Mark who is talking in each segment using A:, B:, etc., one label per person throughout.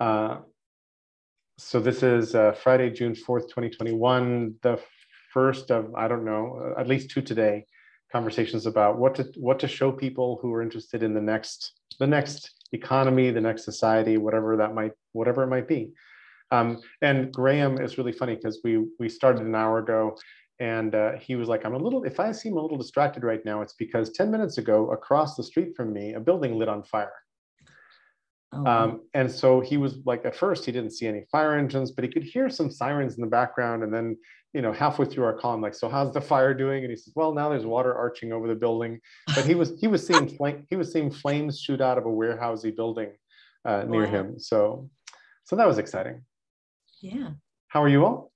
A: Uh, so this is uh, Friday, June 4th, 2021, the first of, I don't know, at least two today, conversations about what to what to show people who are interested in the next the next economy, the next society, whatever that might whatever it might be. Um, and Graham is really funny because we we started an hour ago, and uh, he was like, "I'm a little. If I seem a little distracted right now, it's because 10 minutes ago, across the street from me, a building lit on fire." Oh, um, and so he was like, at first he didn't see any fire engines, but he could hear some sirens in the background. And then, you know, halfway through our call, I'm like, so how's the fire doing? And he says, well, now there's water arching over the building. But he was he was seeing flame he was seeing flames shoot out of a warehousey building uh, near wow. him. So, so that was exciting.
B: Yeah.
A: How are you all?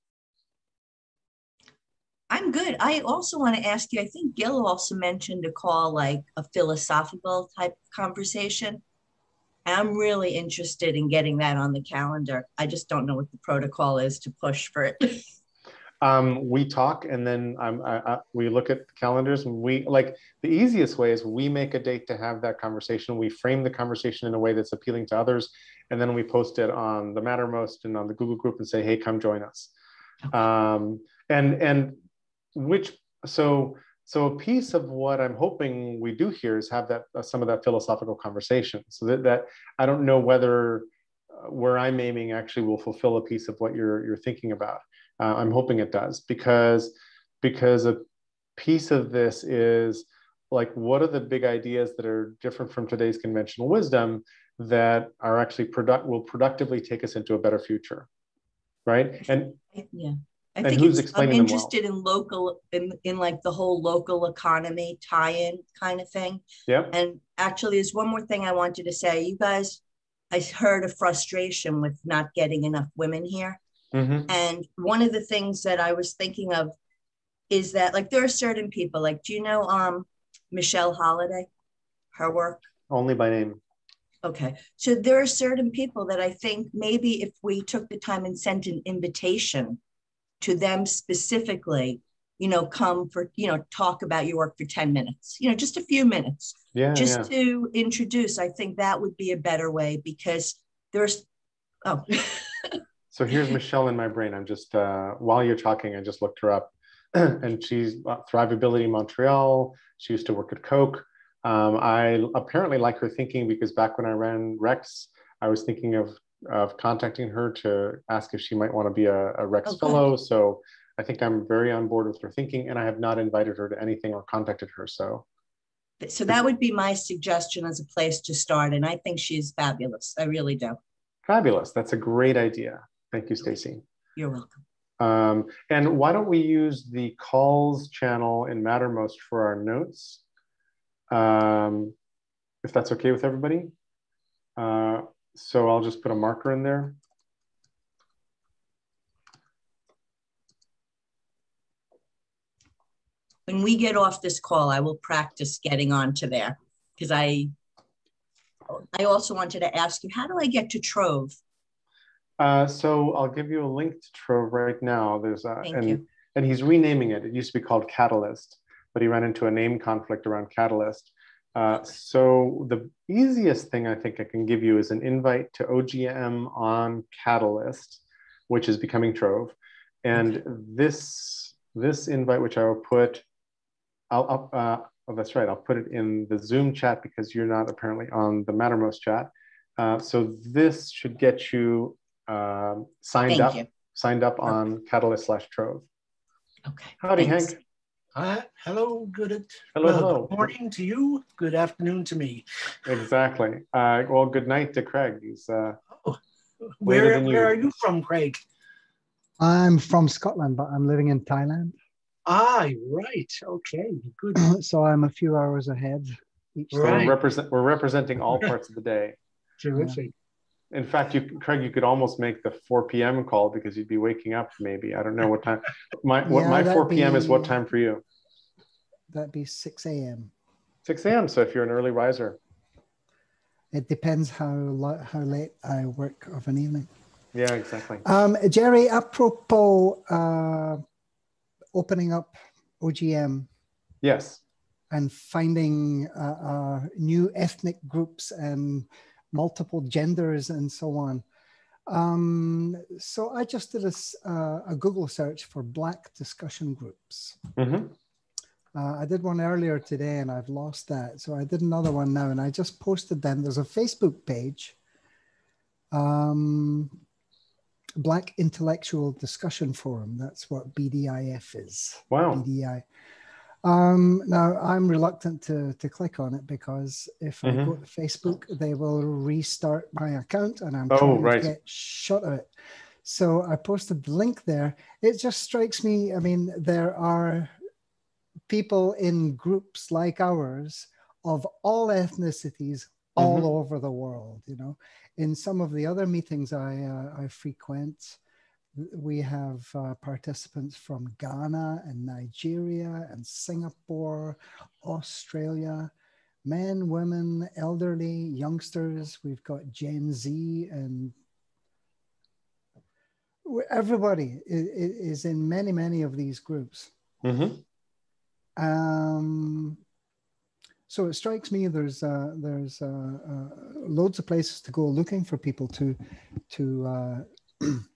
B: I'm good. I also want to ask you. I think Gil also mentioned a call like a philosophical type conversation. I'm really interested in getting that on the calendar. I just don't know what the protocol is to push for it.
A: um, we talk and then um, I, I, we look at calendars and we like the easiest way is we make a date to have that conversation. We frame the conversation in a way that's appealing to others. And then we post it on the Mattermost and on the Google group and say, hey, come join us. Okay. Um, and, and which, so so a piece of what I'm hoping we do here is have that uh, some of that philosophical conversation. So that, that I don't know whether uh, where I'm aiming actually will fulfill a piece of what you're you're thinking about. Uh, I'm hoping it does because because a piece of this is like what are the big ideas that are different from today's conventional wisdom that are actually product will productively take us into a better future, right? And
B: yeah I think I'm interested well? in local, in, in like the whole local economy tie-in kind of thing.
A: Yeah.
B: And actually, there's one more thing I wanted to say. You guys, I heard a frustration with not getting enough women here. Mm-hmm. And one of the things that I was thinking of is that like there are certain people, like, do you know um Michelle Holliday, her work?
A: Only by name.
B: Okay. So there are certain people that I think maybe if we took the time and sent an invitation to them specifically you know come for you know talk about your work for 10 minutes you know just a few minutes.
A: Yeah
B: just
A: yeah.
B: to introduce i think that would be a better way because there's oh.
A: So here's michelle in my brain. I'm just uh, while you're talking i just looked her up. And she's uh, thrivability montreal. She used to work at coke. Um, i apparently like her thinking because back when i ran rex i was thinking of of contacting her to ask if she might want to be a, a Rex okay. fellow. So I think I'm very on board with her thinking, and I have not invited her to anything or contacted her. So,
B: so that would be my suggestion as a place to start, and I think she's fabulous. I really do.
A: Fabulous. That's a great idea. Thank you, Stacy.
B: You're welcome.
A: Um, and why don't we use the calls channel in Mattermost for our notes? Um, if that's okay with everybody. Uh, so I'll just put a marker in there.
B: When we get off this call, I will practice getting onto there because I, I also wanted to ask you, how do I get to Trove?
A: Uh, so I'll give you a link to Trove right now. There's a,
B: Thank
A: and,
B: you.
A: and he's renaming it. It used to be called Catalyst, but he ran into a name conflict around Catalyst. Uh, so the easiest thing I think I can give you is an invite to OGM on Catalyst, which is becoming Trove. And this, this invite, which I will put, I'll, uh, oh, that's right, I'll put it in the Zoom chat because you're not apparently on the Mattermost chat. Uh, so this should get you um, signed Thank up, you. signed up on Catalyst slash Trove.
B: Okay.
A: Howdy, Thanks. Hank.
C: Uh, hello, good,
A: hello, well, hello.
C: Good morning to you. Good afternoon to me.
A: Exactly. Uh, well, good night to Craig. He's uh,
C: oh, where where are you from, Craig?
D: I'm from Scotland, but I'm living in Thailand.
C: Ah, right. Okay, good.
D: so I'm a few hours ahead.
A: Each right. So we're, represent, we're representing all parts of the day.
C: Terrific.
A: In fact, you, Craig, you could almost make the 4 p.m. call because you'd be waking up. Maybe I don't know what time. My what yeah, my 4 p.m. Be, is what time for you?
D: That'd be 6 a.m.
A: 6 a.m. So if you're an early riser,
D: it depends how how late I work of an evening.
A: Yeah, exactly.
D: Um, Jerry, apropos uh, opening up OGM.
A: Yes.
D: And finding uh, uh, new ethnic groups and multiple genders and so on. Um, so I just did a, uh, a, Google search for Black discussion groups. Mm-hmm. Uh, I did one earlier today and I've lost that. So I did another one now and I just posted them. There's a Facebook page, um, Black Intellectual Discussion Forum. That's what BDIF is.
A: Wow.
D: BDI. Um, now I'm reluctant to, to click on it because if mm-hmm. I go to Facebook, they will restart my account and I'm oh, trying right. to get shut of it. So I posted the link there. It just strikes me, I mean, there are people in groups like ours of all ethnicities all mm-hmm. over the world, you know. In some of the other meetings I, uh, I frequent, we have uh, participants from Ghana and Nigeria and Singapore, Australia, men, women, elderly, youngsters. We've got Gen Z and everybody is in many, many of these groups. Mm-hmm. Um, so it strikes me there's uh, there's uh, uh, loads of places to go looking for people to to uh,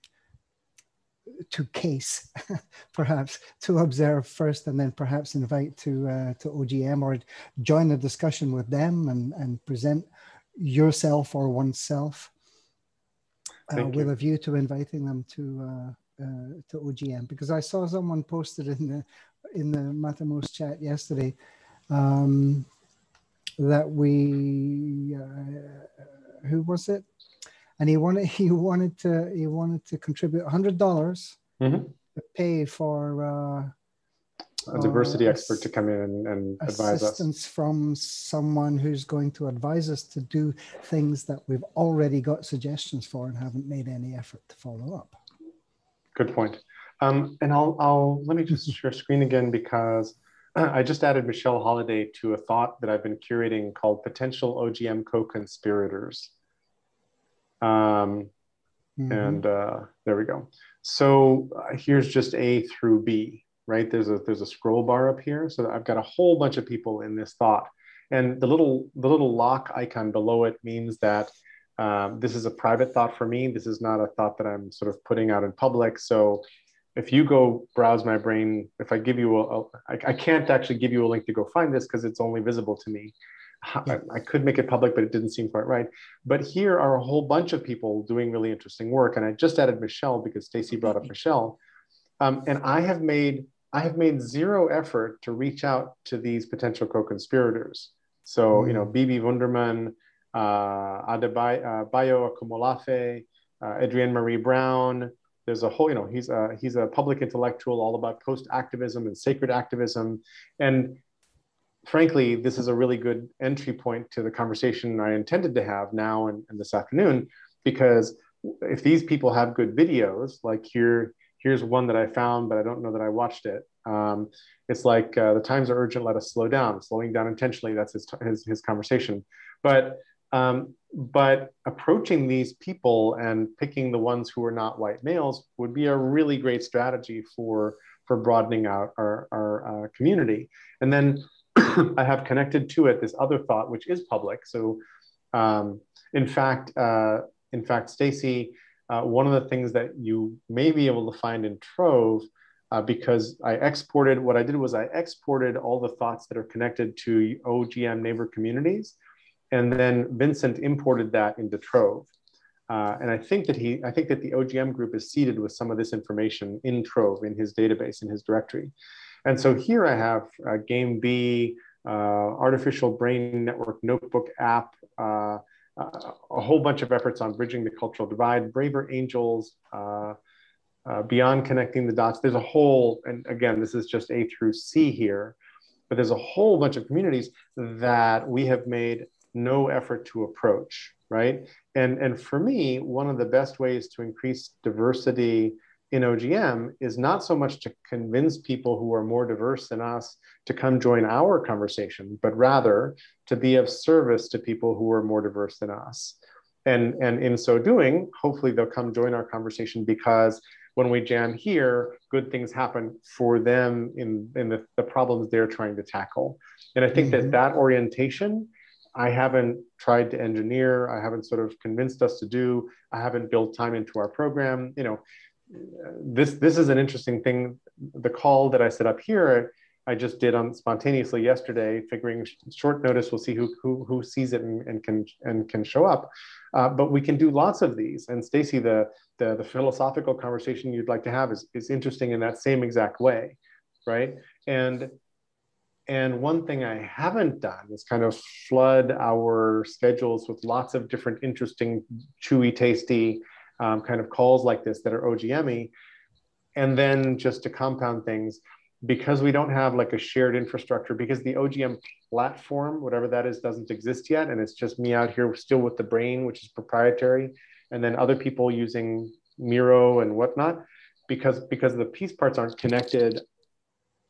D: to case, perhaps to observe first, and then perhaps invite to uh, to OGM or join a discussion with them and and present yourself or oneself uh, with a view to inviting them to uh, uh to OGM. Because I saw someone posted in the in the Mattermost chat yesterday um, that we uh, who was it? And he wanted he wanted to he wanted to contribute hundred dollars mm-hmm. to pay for
A: uh, a diversity uh, expert to come in and, and advise
D: assistance from someone who's going to advise us to do things that we've already got suggestions for and haven't made any effort to follow up.
A: Good point. Um, and I'll I'll let me just share screen again because I just added Michelle Holliday to a thought that I've been curating called potential OGM co-conspirators. Um, mm-hmm. And uh, there we go. So uh, here's just A through B, right? There's a there's a scroll bar up here. So I've got a whole bunch of people in this thought, and the little the little lock icon below it means that um, this is a private thought for me. This is not a thought that I'm sort of putting out in public. So if you go browse my brain, if I give you a, a I, I can't actually give you a link to go find this because it's only visible to me. I, could make it public, but it didn't seem quite right. But here are a whole bunch of people doing really interesting work, and I just added Michelle because Stacy brought up Michelle, um, and I have made I have made zero effort to reach out to these potential co-conspirators. So mm. you know, Bibi Wunderman, uh, Adebayo uh, Akomolafe, uh, Adrienne Maree Brown. There's a whole, you know, he's a, he's a public intellectual all about post activism and sacred activism. And frankly, this is a really good entry point to the conversation I intended to have now and, and this afternoon, because if these people have good videos, like here, here's one that I found, but I don't know that I watched it. Um, it's like uh, the times are urgent, let us slow down. Slowing down intentionally, that's his, his, his conversation. But, um, but approaching these people and picking the ones who are not white males would be a really great strategy for, for broadening out our, our uh, community. And then I have connected to it this other thought, which is public. So, um, in fact, uh, in fact, Stacy, uh, one of the things that you may be able to find in Trove, uh, because I exported, what I did was I exported all the thoughts that are connected to OGM neighbor communities, and then Vincent imported that into Trove. Uh, and I think that he, I think that the OGM group is seeded with some of this information in Trove, in his database, in his directory. And so here I have uh, Game B, uh, Artificial Brain Network Notebook app, uh, uh, a whole bunch of efforts on bridging the cultural divide, Braver Angels, uh, uh, Beyond Connecting the Dots. There's a whole, and again, this is just A through C here, but there's a whole bunch of communities that we have made no effort to approach, right? And, and for me, one of the best ways to increase diversity in OGM is not so much to convince people who are more diverse than us to come join our conversation, but rather to be of service to people who are more diverse than us. And, and in so doing, hopefully they'll come join our conversation because when we jam here, good things happen for them in, in the, the problems they're trying to tackle. And I think mm-hmm. that that orientation I haven't tried to engineer. I haven't sort of convinced us to do. I haven't built time into our program. You know, this this is an interesting thing. The call that I set up here, I just did on spontaneously yesterday, figuring short notice. We'll see who who, who sees it and, and can and can show up. Uh, but we can do lots of these. And Stacy, the, the the philosophical conversation you'd like to have is is interesting in that same exact way, right? And and one thing I haven't done is kind of flood our schedules with lots of different interesting, chewy, tasty um, kind of calls like this that are OGME. And then just to compound things, because we don't have like a shared infrastructure, because the OGM platform, whatever that is, doesn't exist yet. And it's just me out here still with the brain, which is proprietary. And then other people using Miro and whatnot, because, because the piece parts aren't connected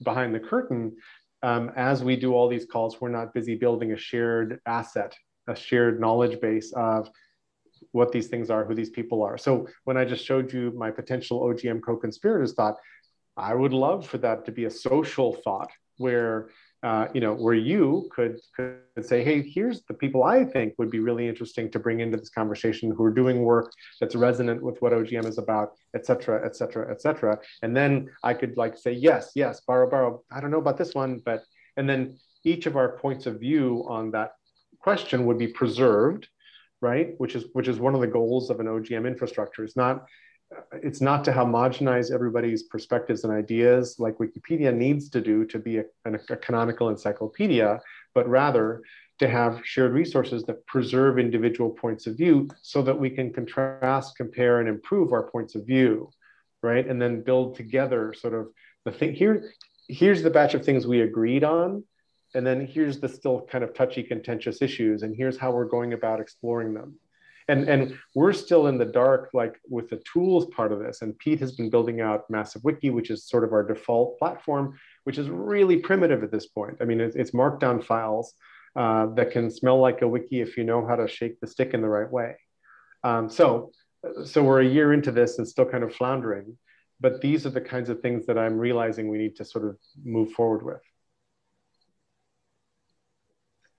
A: behind the curtain, um, as we do all these calls, we're not busy building a shared asset, a shared knowledge base of what these things are, who these people are. So when I just showed you my potential OGM co-conspirators thought, I would love for that to be a social thought where uh, you know, where you could, could say, hey, here's the people I think would be really interesting to bring into this conversation who are doing work that's resonant with what OGM is about, et cetera, et cetera, et cetera. And then I could like say, yes, yes, borrow, borrow. I don't know about this one, but, and then each of our points of view on that question would be preserved, right? Which is, which is one of the goals of an OGM infrastructure. It's not, it's not to homogenize everybody's perspectives and ideas like Wikipedia needs to do to be a, a, canonical encyclopedia, but rather to have shared resources that preserve individual points of view so that we can contrast, compare, and improve our points of view, right? And then build together sort of the thing here. Here's the batch of things we agreed on, and then here's the still kind of touchy, contentious issues, and here's how we're going about exploring them. And and we're still in the dark like with the tools part of this and pete has been building out massive wiki which is sort of our default platform which is really primitive at this point. I mean it's, it's markdown files uh, that can smell like a wiki if you know how to shake the stick in the right way. Um, so so we're a year into this and still kind of floundering but these are the kinds of things that i'm realizing we need to sort of move forward with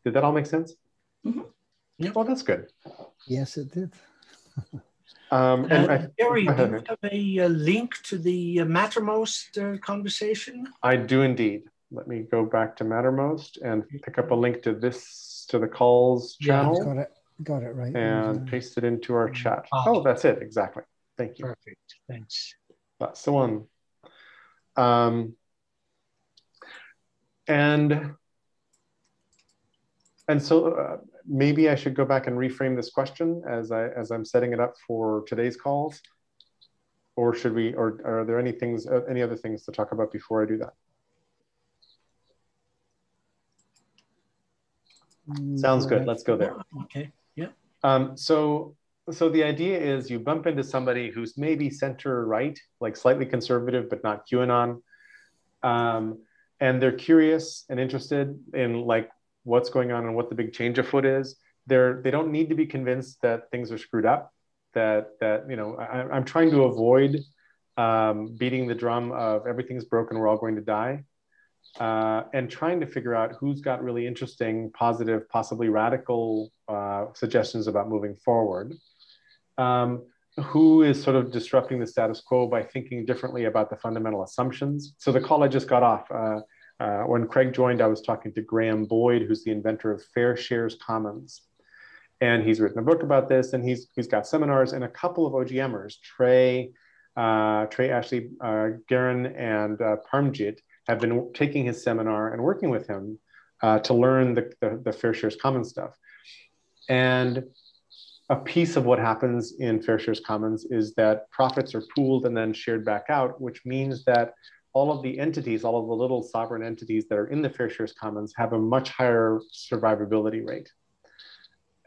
A: did that all make sense mm-hmm. Yeah. Well, that's good.
D: Yes, it did.
C: um, and uh, Gary, do you have a, a, link to the uh, Mattermost uh, conversation?
A: I do indeed. Let me go back to Mattermost and pick up a link to this to the calls channel.
D: Yeah, got it. Got it right.
A: And uh, paste it into our chat. Ah. Oh, that's it. Exactly. Thank you.
C: Perfect. Thanks.
A: That's the one. Um, and and so uh, maybe I should go back and reframe this question as I as I'm setting it up for today's calls, or should we? Or are there any things, uh, any other things to talk about before I do that? Sounds good. Let's go there.
C: Okay. Yeah.
A: Um, so so the idea is you bump into somebody who's maybe center right, like slightly conservative, but not QAnon. Um, and they're curious and interested in like what's going on and what the big change afoot is. They're they don't need to be convinced that things are screwed up. That that you know I, am trying to avoid um, beating the drum of everything's broken, we're all going to die, uh, and trying to figure out who's got really interesting, positive, possibly radical uh, suggestions about moving forward. Um, who is sort of disrupting the status quo by thinking differently about the fundamental assumptions. So the call I just got off, uh, uh, when Craig joined, I was talking to Graham Boyd, who's the inventor of Fair Shares Commons. And he's written a book about this, and he's, he's got seminars and a couple of OGMers, Trey, uh, Trey Ashley uh, Garin and uh, Parmjit, have been taking his seminar and working with him uh, to learn the, the, the Fair Shares Commons stuff. And a piece of what happens in Fair Shares Commons is that profits are pooled and then shared back out, which means that all of the entities, all of the little sovereign entities that are in the Fair Shares Commons have a much higher survivability rate.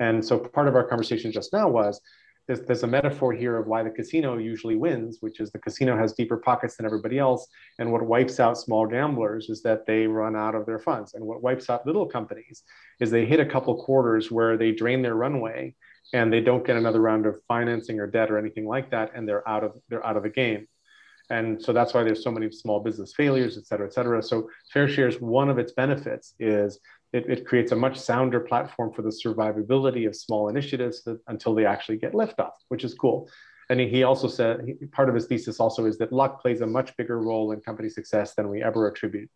A: And so part of our conversation just now was there's, there's, a metaphor here of why the casino usually wins, which is the casino has deeper pockets than everybody else. And what wipes out small gamblers is that they run out of their funds. And what wipes out little companies is they hit a couple quarters where they drain their runway and they don't get another round of financing or debt or anything like that, and they're out of they're out of the game. And so that's why there's so many small business failures, et cetera, et cetera. So fair shares, one of its benefits is it, it creates a much sounder platform for the survivability of small initiatives that, until they actually get liftoff, which is cool. And he also said he, part of his thesis also is that luck plays a much bigger role in company success than we ever attribute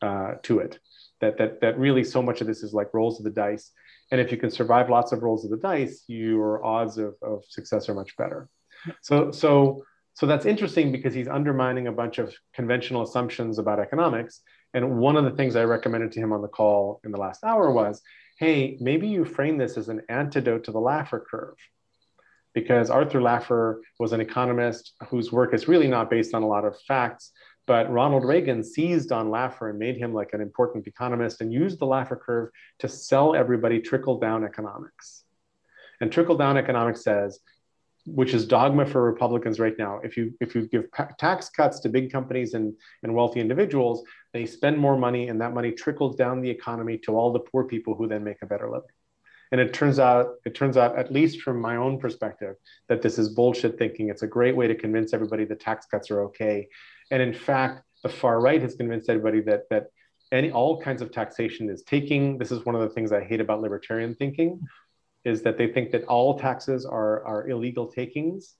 A: uh, to it. That, that, that really so much of this is like rolls of the dice. And if you can survive lots of rolls of the dice, your odds of, of success are much better. So, so, so that's interesting because he's undermining a bunch of conventional assumptions about economics. And one of the things I recommended to him on the call in the last hour was, hey, maybe you frame this as an antidote to the Laffer curve because Arthur Laffer was an economist whose work is really not based on a lot of facts. But Ronald Reagan seized on Laffer and made him like an important economist and used the Laffer curve to sell everybody trickle down economics. And trickle down economics says, which is dogma for Republicans right now. If you if you give tax cuts to big companies and, and wealthy individuals, they spend more money and that money trickles down the economy to all the poor people who then make a better living. And it turns out, it turns out, at least from my own perspective, that this is bullshit thinking. It's a great way to convince everybody that tax cuts are okay. And in fact, the far right has convinced everybody that that any all kinds of taxation is taking. This is one of the things I hate about libertarian thinking, is that they think that all taxes are, are illegal takings.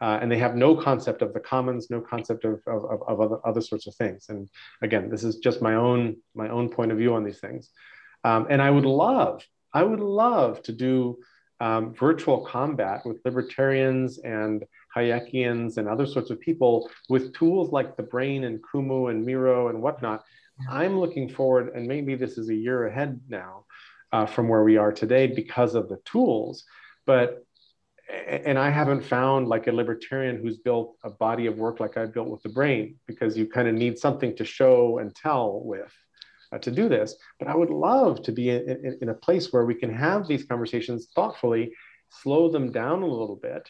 A: Uh, and they have no concept of the commons, no concept of, of, of, other, other sorts of things. And again, this is just my own my own point of view on these things. Um, and I would love I would love to do um, virtual combat with libertarians and Hayekians and other sorts of people with tools like the brain and Kumu and Miro and whatnot. I'm looking forward, and maybe this is a year ahead now uh, from where we are today because of the tools. But and I haven't found like a libertarian who's built a body of work like I've built with the brain because you kind of need something to show and tell with uh, to do this. But I would love to be in, in, in, a place where we can have these conversations thoughtfully, slow them down a little bit,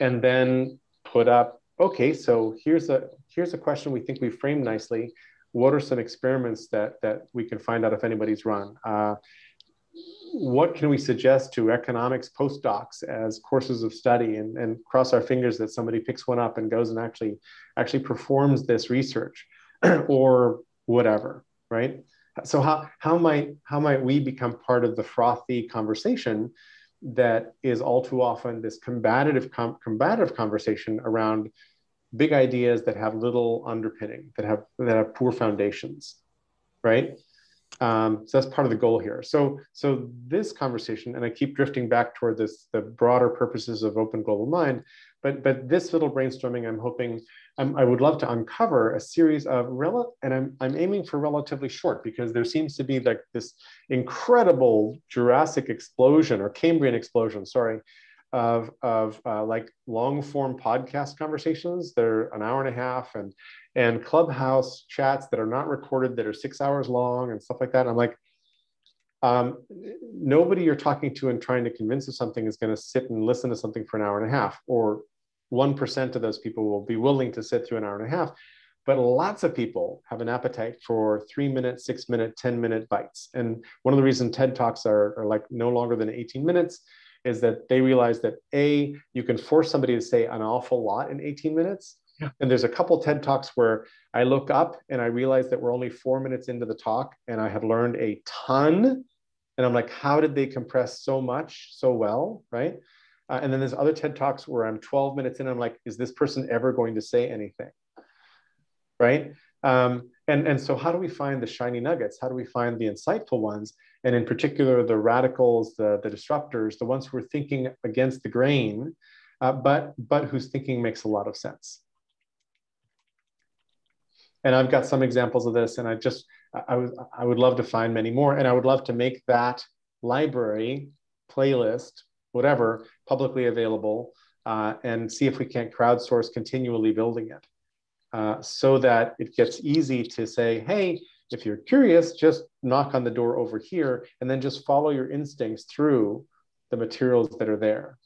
A: and then put up, okay, so here's a here's a question we think we framed nicely. What are some experiments that that we can find out if anybody's run? Uh, what can we suggest to economics postdocs as courses of study and, and cross our fingers that somebody picks one up and goes and actually actually performs this research or whatever right? So how, how, might, how might we become part of the frothy conversation that is all too often this combative, com combative conversation around big ideas that have little underpinning, that have, that have poor foundations, right? Um, so that's part of the goal here. So, so this conversation, and I keep drifting back toward this, the broader purposes of open global mind, but, but this little brainstorming, I'm hoping I'm, i would love to uncover a series of rel and I'm, I'm aiming for relatively short because there seems to be like this incredible Jurassic explosion or Cambrian explosion, sorry, of, of uh, like long form podcast conversations. They're an hour and a half and, and clubhouse chats that are not recorded that are six hours long and stuff like that. I'm like, um, nobody you're talking to and trying to convince of something is going to sit and listen to something for an hour and a half or 1% of those people will be willing to sit through an hour and a half. But lots of people have an appetite for three minute, six minute, 10 minute bites. And one of the reasons TED Talks are, are like no longer than 18 minutes is that they realize that A, you can force somebody to say an awful lot in 18 minutes. Yeah. And there's a couple TED Talks where I look up and I realize that we're only four minutes into the talk and I have learned a ton. And I'm like, how did they compress so much so well? Right. Uh, and then there's other TED Talks where I'm 12 minutes in, and I'm like, is this person ever going to say anything? Right? Um, and, and so how do we find the shiny nuggets? How do we find the insightful ones? And in particular, the radicals, the, the disruptors, the ones who are thinking against the grain, uh, but, but whose thinking makes a lot of sense. And I've got some examples of this, and I just, I, would, I would love to find many more. And I would love to make that library playlist whatever, publicly available, uh, and see if we can't crowdsource continually building it uh, so that it gets easy to say, hey, if you're curious, just knock on the door over here and then just follow your instincts through the materials that are there.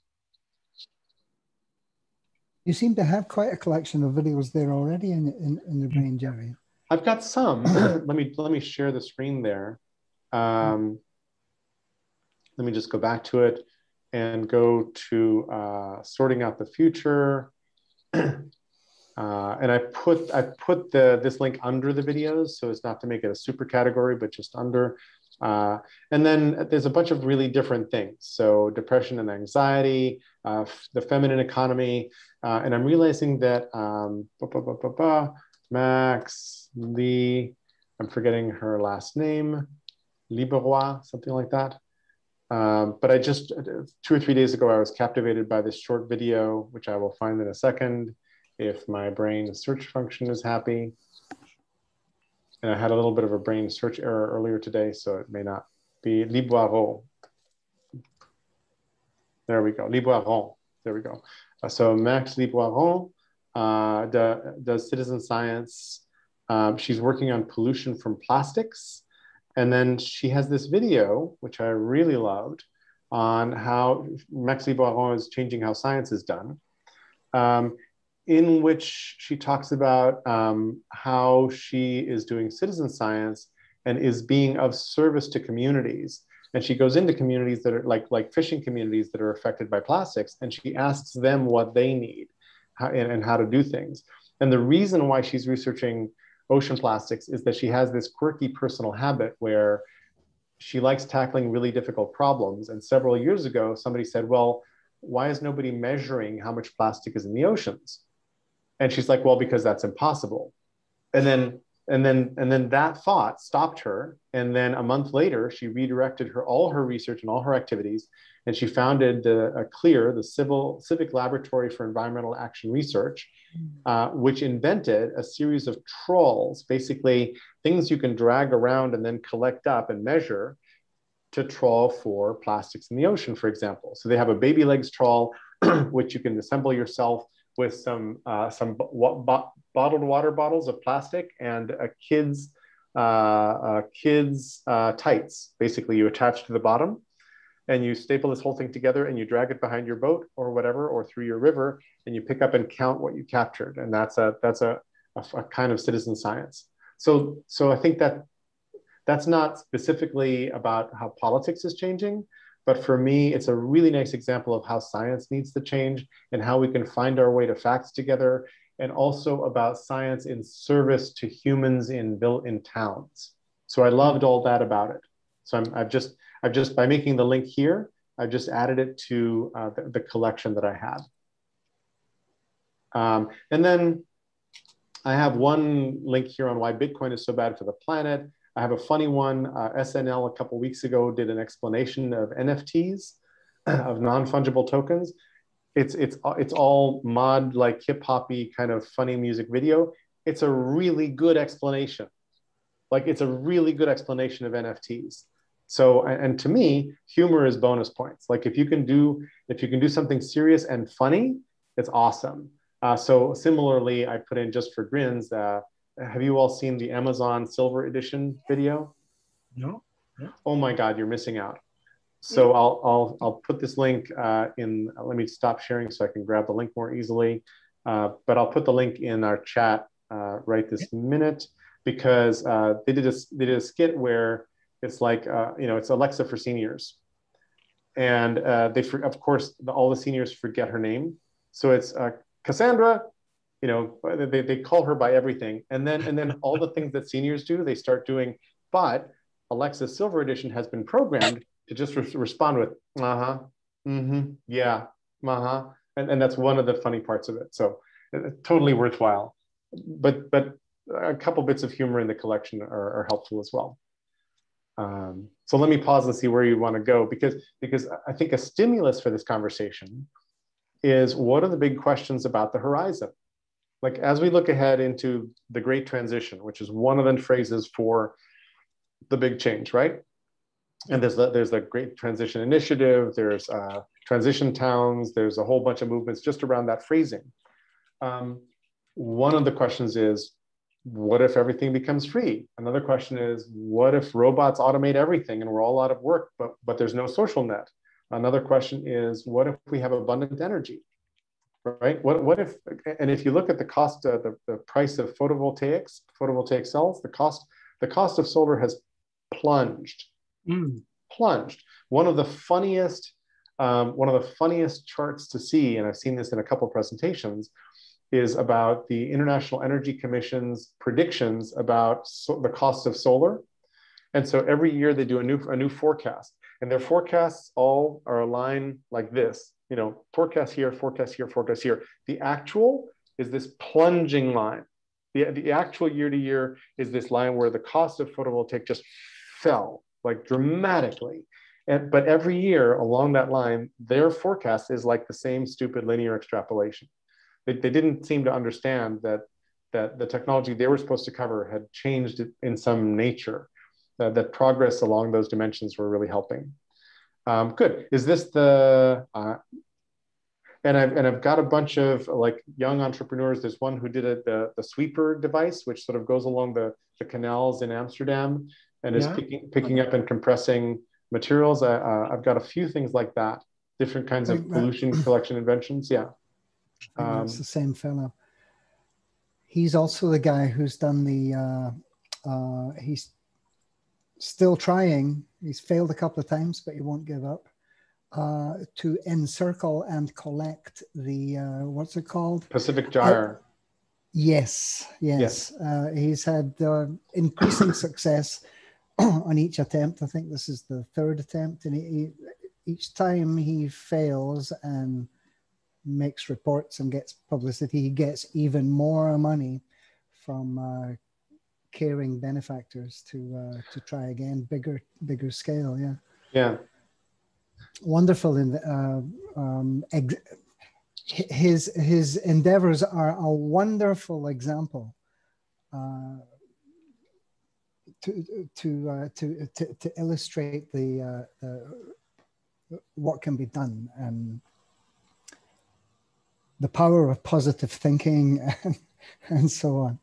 D: You seem to have quite a collection of videos there already in, in, in the brain, Jerry.
A: I've got some. let me let me share the screen there. Um, let me just go back to it and go to uh, sorting out the future. uh, and I put I put the this link under the videos, so it's not to make it a super category, but just under. Uh, and then there's a bunch of really different things. So depression and anxiety, uh, the feminine economy. Uh, and I'm realizing that um, Max Lee, I'm forgetting her last name, Liberois, something like that. Um, but I just, two or three days ago, I was captivated by this short video, which I will find in a second if my brain search function is happy. And I had a little bit of a brain search error earlier today, so it may not be Liboireau. There we go, Liboiron. There we go. Uh, so Max Liboiron uh, does citizen science. Um, she's working on pollution from plastics. And then she has this video, which I really loved, on how Max Liboiron is changing how science is done. Um, in which she talks about um, how she is doing citizen science and is being of service to communities. And she goes into communities that are like, like fishing communities that are affected by plastics, and she asks them what they need how, and, and how to do things. And the reason why she's researching ocean plastics is that she has this quirky personal habit where she likes tackling really difficult problems. And several years ago, somebody said, Well, why is nobody measuring how much plastic is in the oceans? And she's like, well, because that's impossible. And then and then and then that thought stopped her and then a month later she redirected her all her research and all her activities and she founded the a clear the civil civic laboratory for environmental action research mm. uh, which invented a series of trawls basically things you can drag around and then collect up and measure to trawl for plastics in the ocean for example so they have a baby legs trawl which you can assemble yourself with some uh, some bo- bottled water bottles of plastic and a kid's uh, uh, kids uh, tights. Basically, you attach to the bottom, and you staple this whole thing together, and you drag it behind your boat or whatever, or through your river, and you pick up and count what you captured, and that's a that's a, a, a kind of citizen science. So so I think that that's not specifically about how politics is changing, but for me, it's a really nice example of how science needs to change and how we can find our way to facts together, and also about science in service to humans in built in towns. So I loved all that about it. So i have just, I've just by making the link here, I've just added it to uh, the, the, collection that I had. Um, and then I have one link here on why Bitcoin is so bad for the planet. I have a funny one. Uh, SNL a couple weeks ago did an explanation of NFTs, of non-fungible tokens. It's it's it's all mod like hip hoppy kind of funny music video. It's a really good explanation. Like it's a really good explanation of NFTs. So and to me, humor is bonus points. Like if you can do if you can do something serious and funny, it's awesome. Uh, so similarly, I put in just for grins. Uh, have you all seen the Amazon Silver Edition video?
C: No.
A: Oh my God, you're missing out. So I'll, I'll, I'll put this link uh, in, uh, let me stop sharing so I can grab the link more easily. Uh, but I'll put the link in our chat uh, right this minute because uh, they, did a, they did a skit where it's like, uh, you know, it's Alexa for seniors. And they, for, of course, the, all the seniors forget her name. So it's Cassandra, you know they, they call her by everything. And then and then all the things that seniors do they start doing. But alexa silver edition has been programmed to just re- respond with uh-huh mm-hmm yeah uh-huh. And, and that's one of the funny parts of it. So uh, totally worthwhile. But but a couple bits of humor in the collection are, are helpful as well. Um, so let me pause and see where you want to go because because i think a stimulus for this conversation is what are the big questions about the horizon like as we look ahead into the great transition, which is one of the phrases for the big change, right? And there's the, there's the Great Transition Initiative, there's uh, transition towns, there's a whole bunch of movements just around that phrasing. Um, one of the questions is, what if everything becomes free? Another question is, what if robots automate everything and we're all out of work, but, but there's no social net? Another question is, what if we have abundant energy? Right? What, what if, and if you look at the cost, uh, the, the price of photovoltaics, photovoltaic cells, the cost, the cost of solar has plunged, mm. plunged. One of the funniest, um, one of the funniest charts to see, and I've seen this in a couple of presentations, is about the International Energy Commission's predictions about so the cost of solar. And so every year they do a new a new forecast, and their forecasts all are aligned like this. You know, forecast here, forecast here, forecast here. The actual is this plunging line. The, the actual year to year is this line where the cost of photovoltaic just fell like dramatically. And, but every year along that line, their forecast is like the same stupid linear extrapolation. They, they didn't seem to understand that, that the technology they were supposed to cover had changed in some nature, that progress along those dimensions were really helping. Um, good. Is this the, uh, and I've, and I've got a bunch of like young entrepreneurs. There's one who did a, the, the sweeper device, which sort of goes along the, the canals in Amsterdam and is yeah. picking, picking up and compressing materials. I, uh, I've got a few things like that, different kinds of pollution collection inventions. Yeah.
D: Um, it's the same fellow. He's also the guy who's done the, uh, uh, he's still trying. He's failed a couple of times, but he won't give up. Uh, to encircle and collect the uh, what's it called?
A: Pacific Gyre. Uh,
D: yes, yes. yes. Uh, he's had uh, increasing success on each attempt. I think this is the third attempt, and he, he, each time he fails and makes reports and gets publicity, he gets even more money from uh, caring benefactors to uh, to try again, bigger bigger scale. Yeah.
A: Yeah.
D: Wonderful in uh, um, ex- his his endeavors are a wonderful example uh, to to, uh, to, to to illustrate the, uh, the what can be done and the power of positive thinking and, and so on.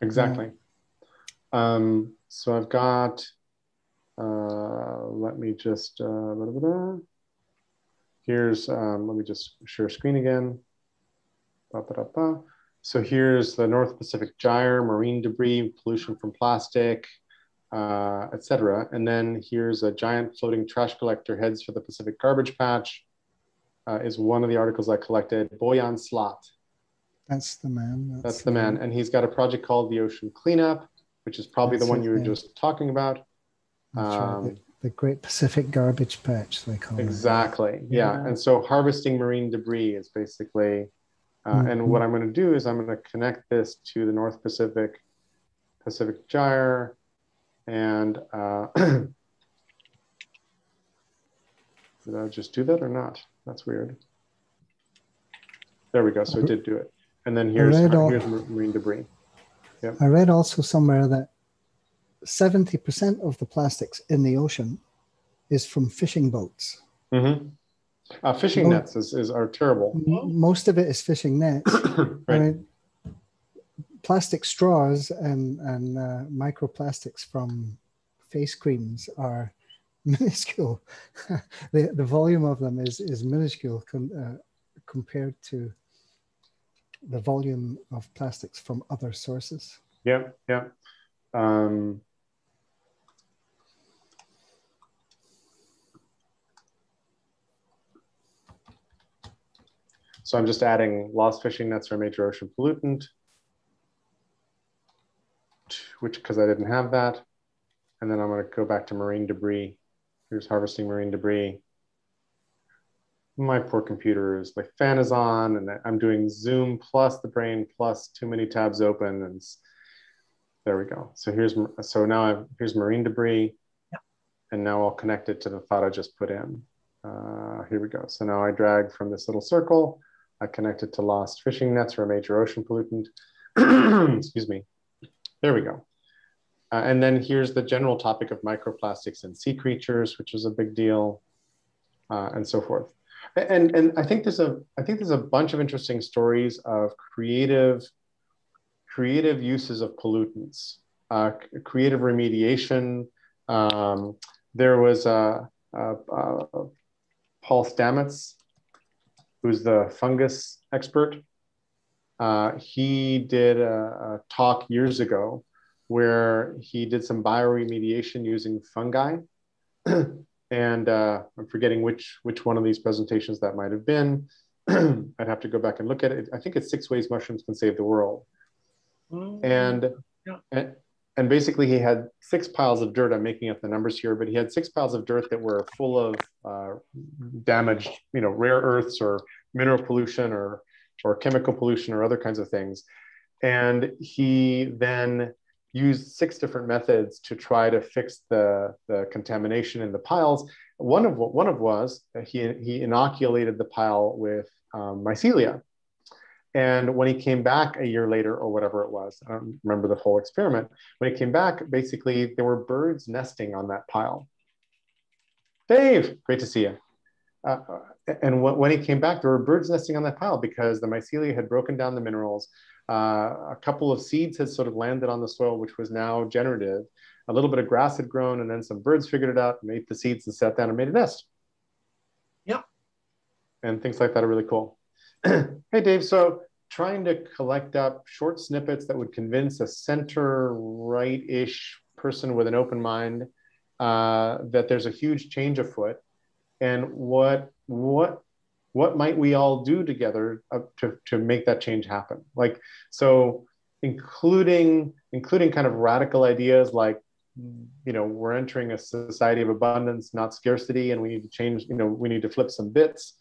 A: Exactly. Um, so I've got. Uh, let me just. Uh, blah, blah, blah. Here's. Um, let me just share screen again. So here's the North Pacific Gyre, marine debris, pollution from plastic, uh, etc. And then here's a giant floating trash collector heads for the Pacific Garbage Patch. Uh, is one of the articles I collected. Boyan Slat.
D: That's the man.
A: That's, That's the, the man. man. And he's got a project called the Ocean Cleanup, which is probably That's the one you were just talking about.
D: Um, right. the, the, Great Pacific Garbage Patch, they call
A: exactly. it. Exactly. Yeah. yeah. And so harvesting marine debris is basically uh, mm-hmm. And what I'm going to do is I'm going to connect this to the North Pacific, Pacific Gyre, and uh, did I just do that or not? That's weird. There we go. So it did do it. And then here's, here's marine debris.
D: Yep. I read also somewhere that 70% of the plastics in the ocean is from fishing boats.
A: Mm-hmm. Uh, fishing nets is, is are terrible.
D: Most of it is fishing nets. right. I mean, plastic straws and and uh, microplastics from face creams are minuscule. the the volume of them is is minuscule com, uh, compared to the volume of plastics from other sources.
A: Yeah, yeah. Um, So I'm just adding lost fishing nets are a major ocean pollutant, which because I didn't have that. And then I'm going to go back to marine debris. Here's harvesting marine debris. My poor computer is the fan is on and I'm doing Zoom plus the brain plus too many tabs open. And there we go. So here's, so now I've, here's marine debris. Yeah. And now I'll connect it to the thought I just put in. Uh, here we go. So now I drag from this little circle I connect it to lost fishing nets or a major ocean pollutant. Excuse me. There we go. Uh, and then here's the general topic of microplastics and sea creatures, which is a big deal, uh, and so forth. And, and I think there's a I think there's a bunch of interesting stories of creative creative uses of pollutants, uh, creative remediation. Um, there was a, a, a Paul Stamets who's the fungus expert. Uh, he did a, a, talk years ago where he did some bioremediation using fungi. and uh, I'm forgetting which, which one of these presentations that might have been. I'd have to go back and look at it. I think it's six ways mushrooms can save the world. Mm-hmm. And, yeah. and and basically he had six piles of dirt. I'm making up the numbers here, but he had six piles of dirt that were full of uh, damaged, you know, rare earths or mineral pollution or or chemical pollution or other kinds of things. And he then used six different methods to try to fix the, the contamination in the piles. One of one of was he, he inoculated the pile with um, mycelia. And when he came back a year later, or whatever it was, I don't remember the whole experiment. When he came back, basically there were birds nesting on that pile. Dave, great to see you. Uh, and when he came back, there were birds nesting on that pile because the mycelia had broken down the minerals. Uh, a couple of seeds had sort of landed on the soil, which was now generative. A little bit of grass had grown, and then some birds figured it out, and made the seeds, and sat down and made a nest.
C: Yeah.
A: And things like that are really cool. hey, Dave. So trying to collect up short snippets that would convince a center right ish person with an open mind uh, that there's a huge change afoot and what what what might we all do together uh, to, to make that change happen? Like so including including kind of radical ideas like you know we're entering a society of abundance not scarcity and we need to change you know we need to flip some bits.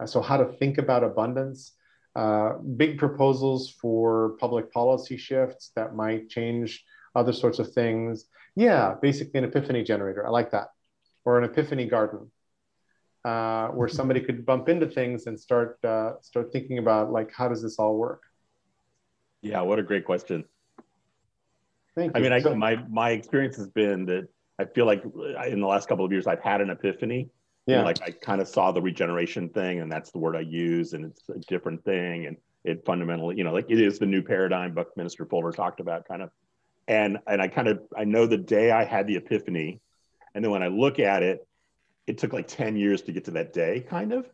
A: Uh, so how to think about abundance. Uh, big proposals for public policy shifts that might change other sorts of things. Yeah basically an epiphany generator. I like that. Or an epiphany garden uh, where somebody could bump into things and start uh, start thinking about like how does this all work?
E: Yeah, what a great question.
A: Thank
E: you. I mean,
A: I,
E: my my experience has been that I feel like in the last couple of years I've had an epiphany.
A: Yeah.
E: like I kind of saw the regeneration thing, and that's the word I use, and it's a different thing, and it fundamentally, you know, like it is the new paradigm Buckminster Fuller talked about, kind of. And and I kind of I know the day I had the epiphany, and then when I look at it, it took like 10 years to get to that day, kind of.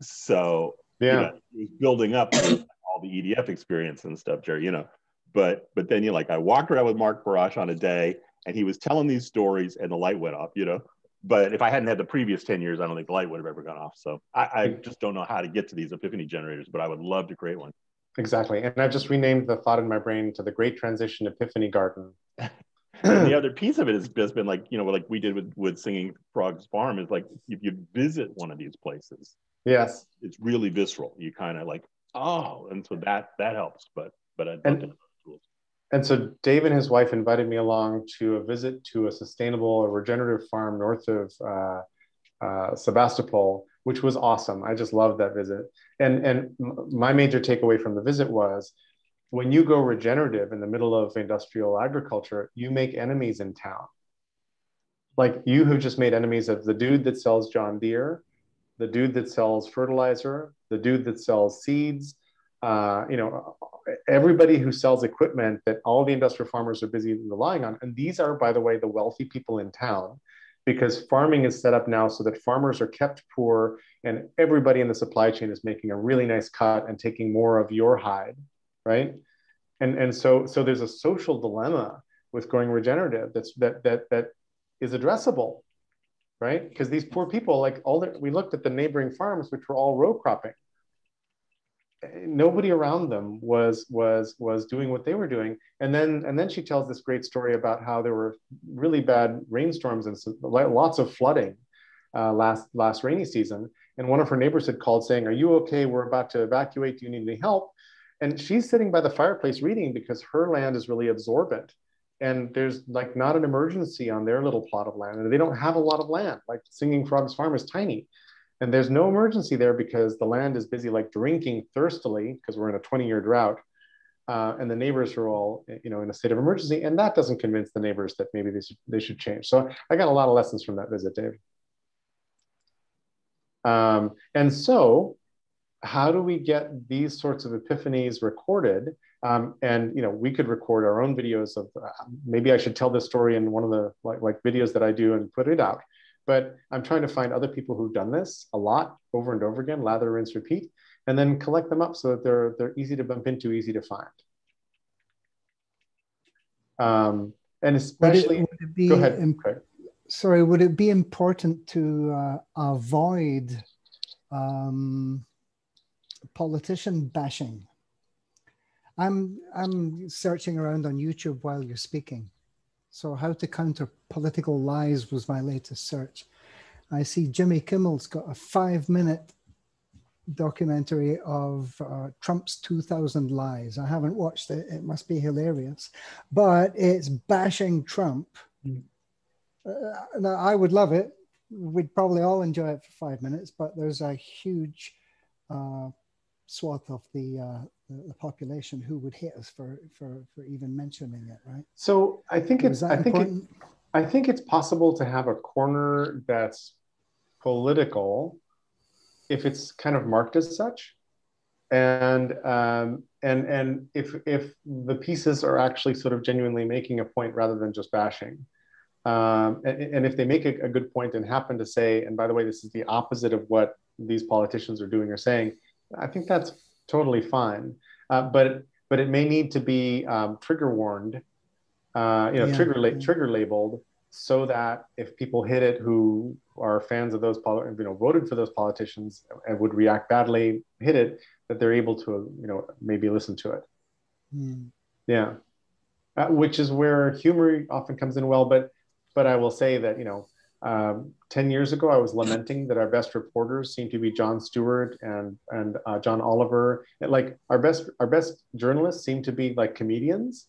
E: So
A: yeah, you
E: know, building up all the EDF experience and stuff, Jerry, you know. But but then you know, like I walked around with Mark Barash on a day and he was telling these stories and the light went off, you know. But if I hadn't had the previous 10 years, I don't think the light would have ever gone off. So I, I mm. just don't know how to get to these epiphany generators, but I would love to create one.
A: Exactly. And I've just renamed the thought in my brain to the Great Transition Epiphany Garden.
E: and the other piece of it has just been like you know like we did with with singing frogs farm is like if you visit one of these places
A: yes.
E: it's really visceral. You kind of like oh and so that that helps but but i
A: and, and so dave and his wife invited me along to a visit to a sustainable regenerative farm north of uh, uh, sebastopol which was awesome. I just loved that visit. And and my major takeaway from the visit was when you go regenerative in the middle of industrial agriculture, you make enemies in town. Like you who just made enemies of the dude that sells John Deere, the dude that sells fertilizer, the dude that sells seeds, uh, you know, everybody who sells equipment that all the industrial farmers are busy relying on. And these are, by the way, the wealthy people in town because farming is set up now so that farmers are kept poor and everybody in the supply chain is making a really nice cut and taking more of your hide right? And and so so there's a social dilemma with going regenerative that's that that that is addressable, right? Because these poor people, like all the, we looked at the neighboring farms, which were all row cropping. Nobody around them was was was doing what they were doing, and then and then she tells this great story about how there were really bad rainstorms and lots of flooding uh, last last rainy season. And one of her neighbors had called saying, "Are you okay? We're about to evacuate. Do you need any help?" And she's sitting by the fireplace reading because her land is really absorbent. And there's like not an emergency on their little plot of land. And they don't have a lot of land. Like singing frogs farm is tiny. And there's no emergency there because the land is busy like drinking thirstily because we're in a 20 year drought uh, and the neighbors are all you know in a state of emergency. And that doesn't convince the neighbors that maybe they should, they should change. So i got a lot of lessons from that visit dave. Um, and so how do we get these sorts of epiphanies recorded? Um, and you know, we could record our own videos of. Uh, maybe I should tell this story in one of the like, like videos that I do and put it out. But I'm trying to find other people who've done this a lot over and over again, lather, rinse, repeat, and then collect them up so that they're they're easy to bump into, easy to find. Um, and especially, would it, would it be,
D: go ahead. Sorry, would it be important to uh, avoid um, politician bashing. I'm I'm searching around on YouTube while you're speaking. So how to counter political lies was my latest search. I see Jimmy Kimmel's got a five minute documentary of uh, Trump's 2000 lies. I haven't watched it. It must be hilarious, but it's bashing Trump. Mm. Uh, now, I would love it. We'd probably all enjoy it for five minutes, but there's a huge uh, swath of the, uh, the, the population who would hate us for for for even mentioning it, right?
A: So I think it's I think it, I think it's possible to have a corner that's political if it's kind of marked as such. And um, and and if if the pieces are actually sort of genuinely making a point rather than just bashing. Um, and, and, if they make a, a, good point and happen to say and by the way this is the opposite of what these politicians are doing or saying i think that's totally fine uh, but but it may need to be um, trigger warned uh, you know yeah. trigger la- trigger labeled so that if people hit it who are fans of those, you know, voted for those politicians and would react badly, hit it, that they're able to, you know, maybe listen to it. Mm. Yeah, uh, which is where humor often comes in well. But, but I will say that you know, um, ten years ago, I was lamenting that our best reporters seem to be Jon Stewart and and uh, John Oliver. Like our best our best journalists seem to be like comedians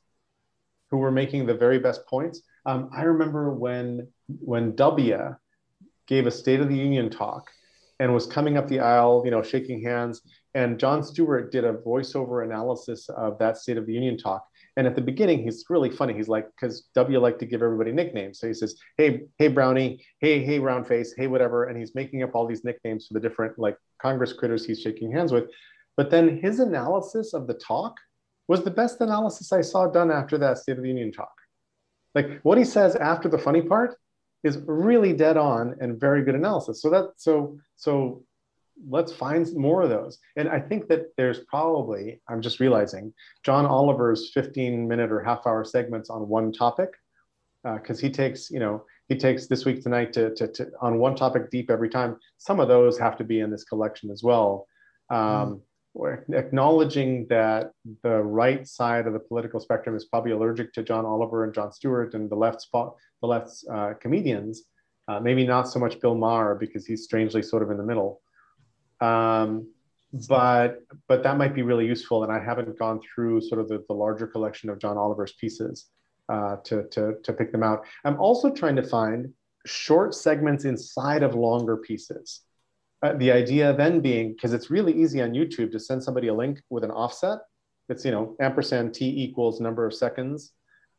A: who were making the very best points um, I remember when when W gave a State of the Union talk and was coming up the aisle, you know, shaking hands, and Jon Stewart did a voiceover analysis of that State of the Union talk. And at the beginning, he's really funny. He's like, because W liked to give everybody nicknames. So he says, "Hey, hey, Brownie. Hey, hey, round face. Hey, whatever." And he's making up all these nicknames for the different like Congress critters he's shaking hands with. But then his analysis of the talk was the best analysis I saw done after that State of the Union talk. Like what he says after the funny part is really dead on and very good analysis. So that so so let's find more of those. And I think that there's probably, I'm just realizing, John Oliver's 15 minute or half hour segments on one topic, because uh, he takes, you know, he takes this week tonight to, to, to, on one topic deep every time. Some of those have to be in this collection as well. Um, mm acknowledging that the right side of the political spectrum is probably allergic to John Oliver and Jon Stewart and the left spot, the left's uh, comedians. Uh, maybe not so much Bill Maher because he's strangely sort of in the middle. Um, but but that might be really useful. And I haven't gone through sort of the, the larger collection of John Oliver's pieces uh, to, to, to pick them out. I'm also trying to find short segments inside of longer pieces. Uh, the idea then being because it's really easy on YouTube to send somebody a link with an offset. It's you know ampersand t equals number of seconds,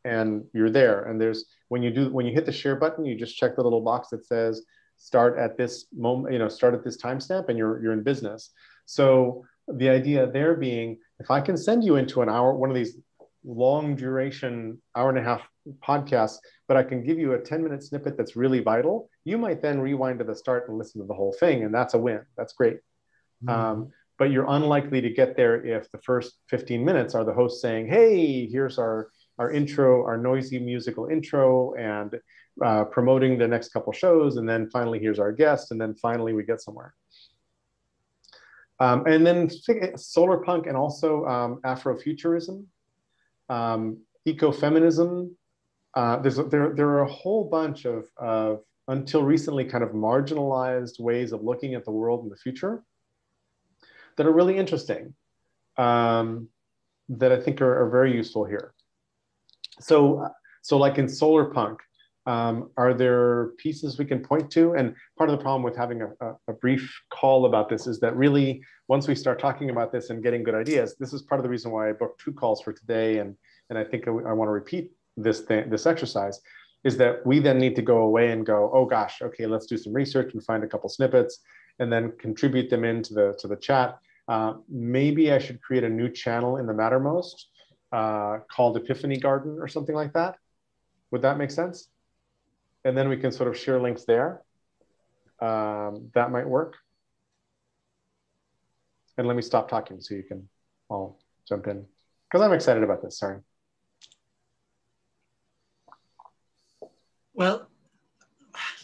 A: and you're there. And there's when you do when you hit the share button, you just check the little box that says start at this moment, you know, start at this timestamp, and you're you're in business. So the idea there being, if I can send you into an hour, one of these long duration hour and a half podcasts, but I can give you a 10 minute snippet that's really vital. You might then rewind to the start and listen to the whole thing, and that's a win. That's great. Mm-hmm. Um, but you're unlikely to get there if the first 15 minutes are the host saying, Hey, here's our, our intro, our noisy musical intro, and uh, promoting the next couple shows. And then finally, here's our guest. And then finally, we get somewhere. Um, and then solar punk and also um, Afrofuturism um, ecofeminism. Uh, there's there there are a whole bunch of, of until recently kind of marginalized ways of looking at the world in the future that are really interesting um, that I think are, are, very useful here. So so like in solar punk, um, are there pieces we can point to? And part of the problem with having a, a, a, brief call about this is that really, once we start talking about this and getting good ideas, this is part of the reason why I booked two calls for today. And, and I think I, I want to repeat this, thing, this exercise, is that we then need to go away and go, oh gosh, okay, let's do some research and find a couple snippets and then contribute them into the, to the chat. Uh, maybe I should create a new channel in the Mattermost uh, called Epiphany Garden or something like that. Would that make sense? And then we can sort of share links there. Um, that might work. And let me stop talking so you can all jump in because I'm excited about this. Sorry.
C: Well,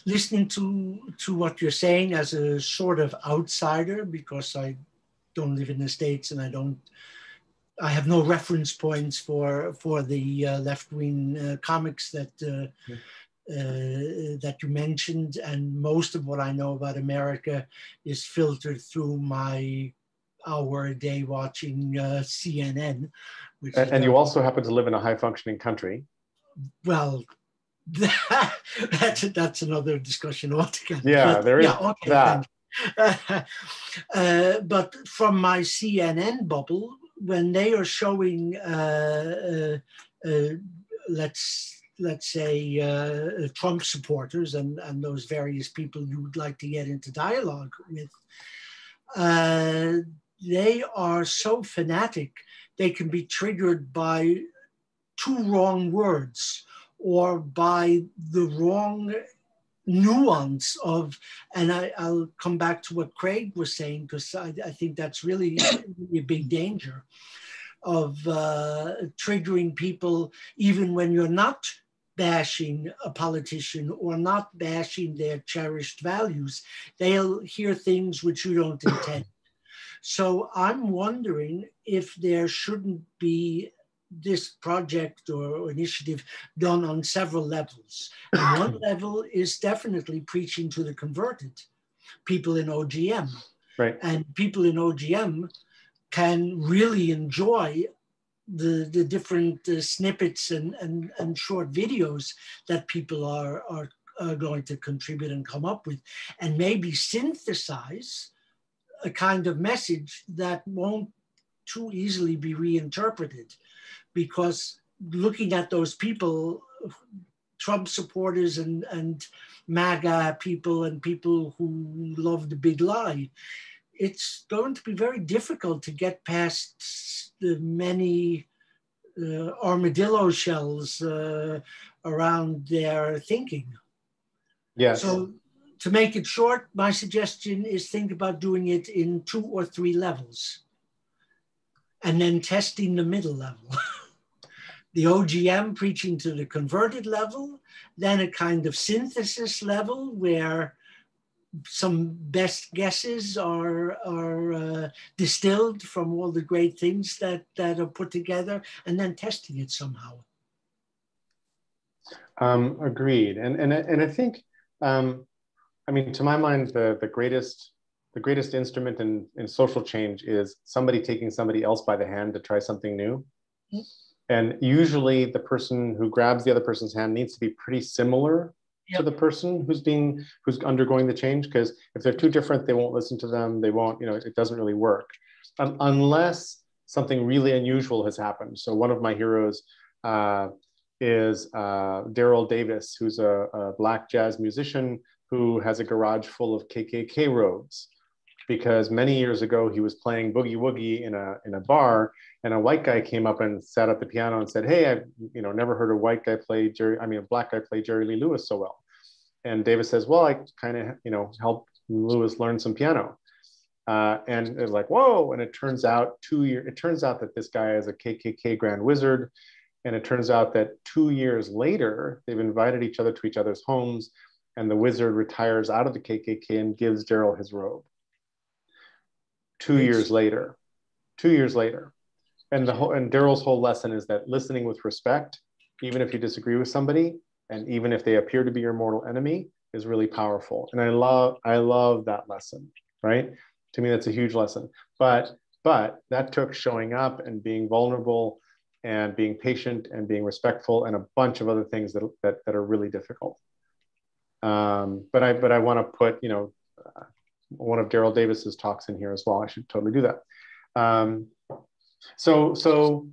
C: listening to to what you're saying as a sort of outsider, because I don't live in the states and I don't I have no reference points for for the uh, left wing uh, comics that uh, uh, that you mentioned, and most of what I know about America is filtered through my hour a day watching uh, CNN.
A: and, and you also happen to live in a high functioning country.
C: Well, that's that's another discussion altogether.
A: Yeah, but, there is yeah, okay, that.
C: Uh, but from my CNN bubble, when they are showing, uh, uh, uh let's let's say uh, Trump supporters and and those various people you would like to get into dialogue with, uh, they are so fanatic they can be triggered by two wrong words or by the wrong nuance of, and I, will come back to what Craig was saying, because I, I, think that's really, really, a big danger of uh, triggering people, even when you're not bashing a politician or not bashing their cherished values, they'll hear things which you don't intend. So I'm wondering if there shouldn't be this project or initiative done on several levels. And one level is definitely preaching to the converted, people in OGM.
A: Right.
C: And people in OGM can really enjoy the, the different uh, snippets and, and, and short videos that people are, are, are going to contribute and come up with, and maybe synthesize a kind of message that won't too easily be reinterpreted because looking at those people, Trump supporters and, and MAGA people and people who love the big lie, it's going to be very difficult to get past the many uh, armadillo shells uh, around their thinking.
A: Yes.
C: So to make it short, my suggestion is think about doing it in two or three levels and then testing the middle level. the OGM preaching to the converted level, then a kind of synthesis level where some best guesses are, are uh, distilled from all the great things that, that are put together, and then testing it somehow.
A: Um, agreed. And, and, and I think, um, I mean, to my mind, the, the greatest the greatest instrument in, in social change is somebody taking somebody else by the hand to try something new. Mm-hmm. And usually the person who grabs the other person's hand needs to be pretty similar yep. to the person who's being who's undergoing the change because if they're too different they won't listen to them they won't you know it doesn't really work um, unless something really unusual has happened so one of my heroes uh, is uh, daryl davis who's a, a, black jazz musician who has a garage full of kkk robes because many years ago he was playing boogie woogie in a in a bar and a white guy came up and sat at the piano and said hey i've you know never heard a white guy play jerry i mean a black guy play jerry lee lewis so well. And davis says well i kind of you know helped lewis learn some piano. Uh, and it's like whoa. And it turns out two year it turns out that this guy is a kkk grand wizard. And it turns out that two years later they've invited each other to each other's homes and the wizard retires out of the kkk and gives daryl his robe. Two years later, two years later. And the whole and Daryl's whole lesson is that listening with respect, even if you disagree with somebody, and even if they appear to be your mortal enemy, is really powerful. And I love I love that lesson, right? To me, that's a huge lesson. But but that took showing up and being vulnerable and being patient and being respectful and a bunch of other things that that, that are really difficult. Um, but I but I want to put you know uh, one of Daryl Davis's talks in here as well. I should totally do that. Um, so, so,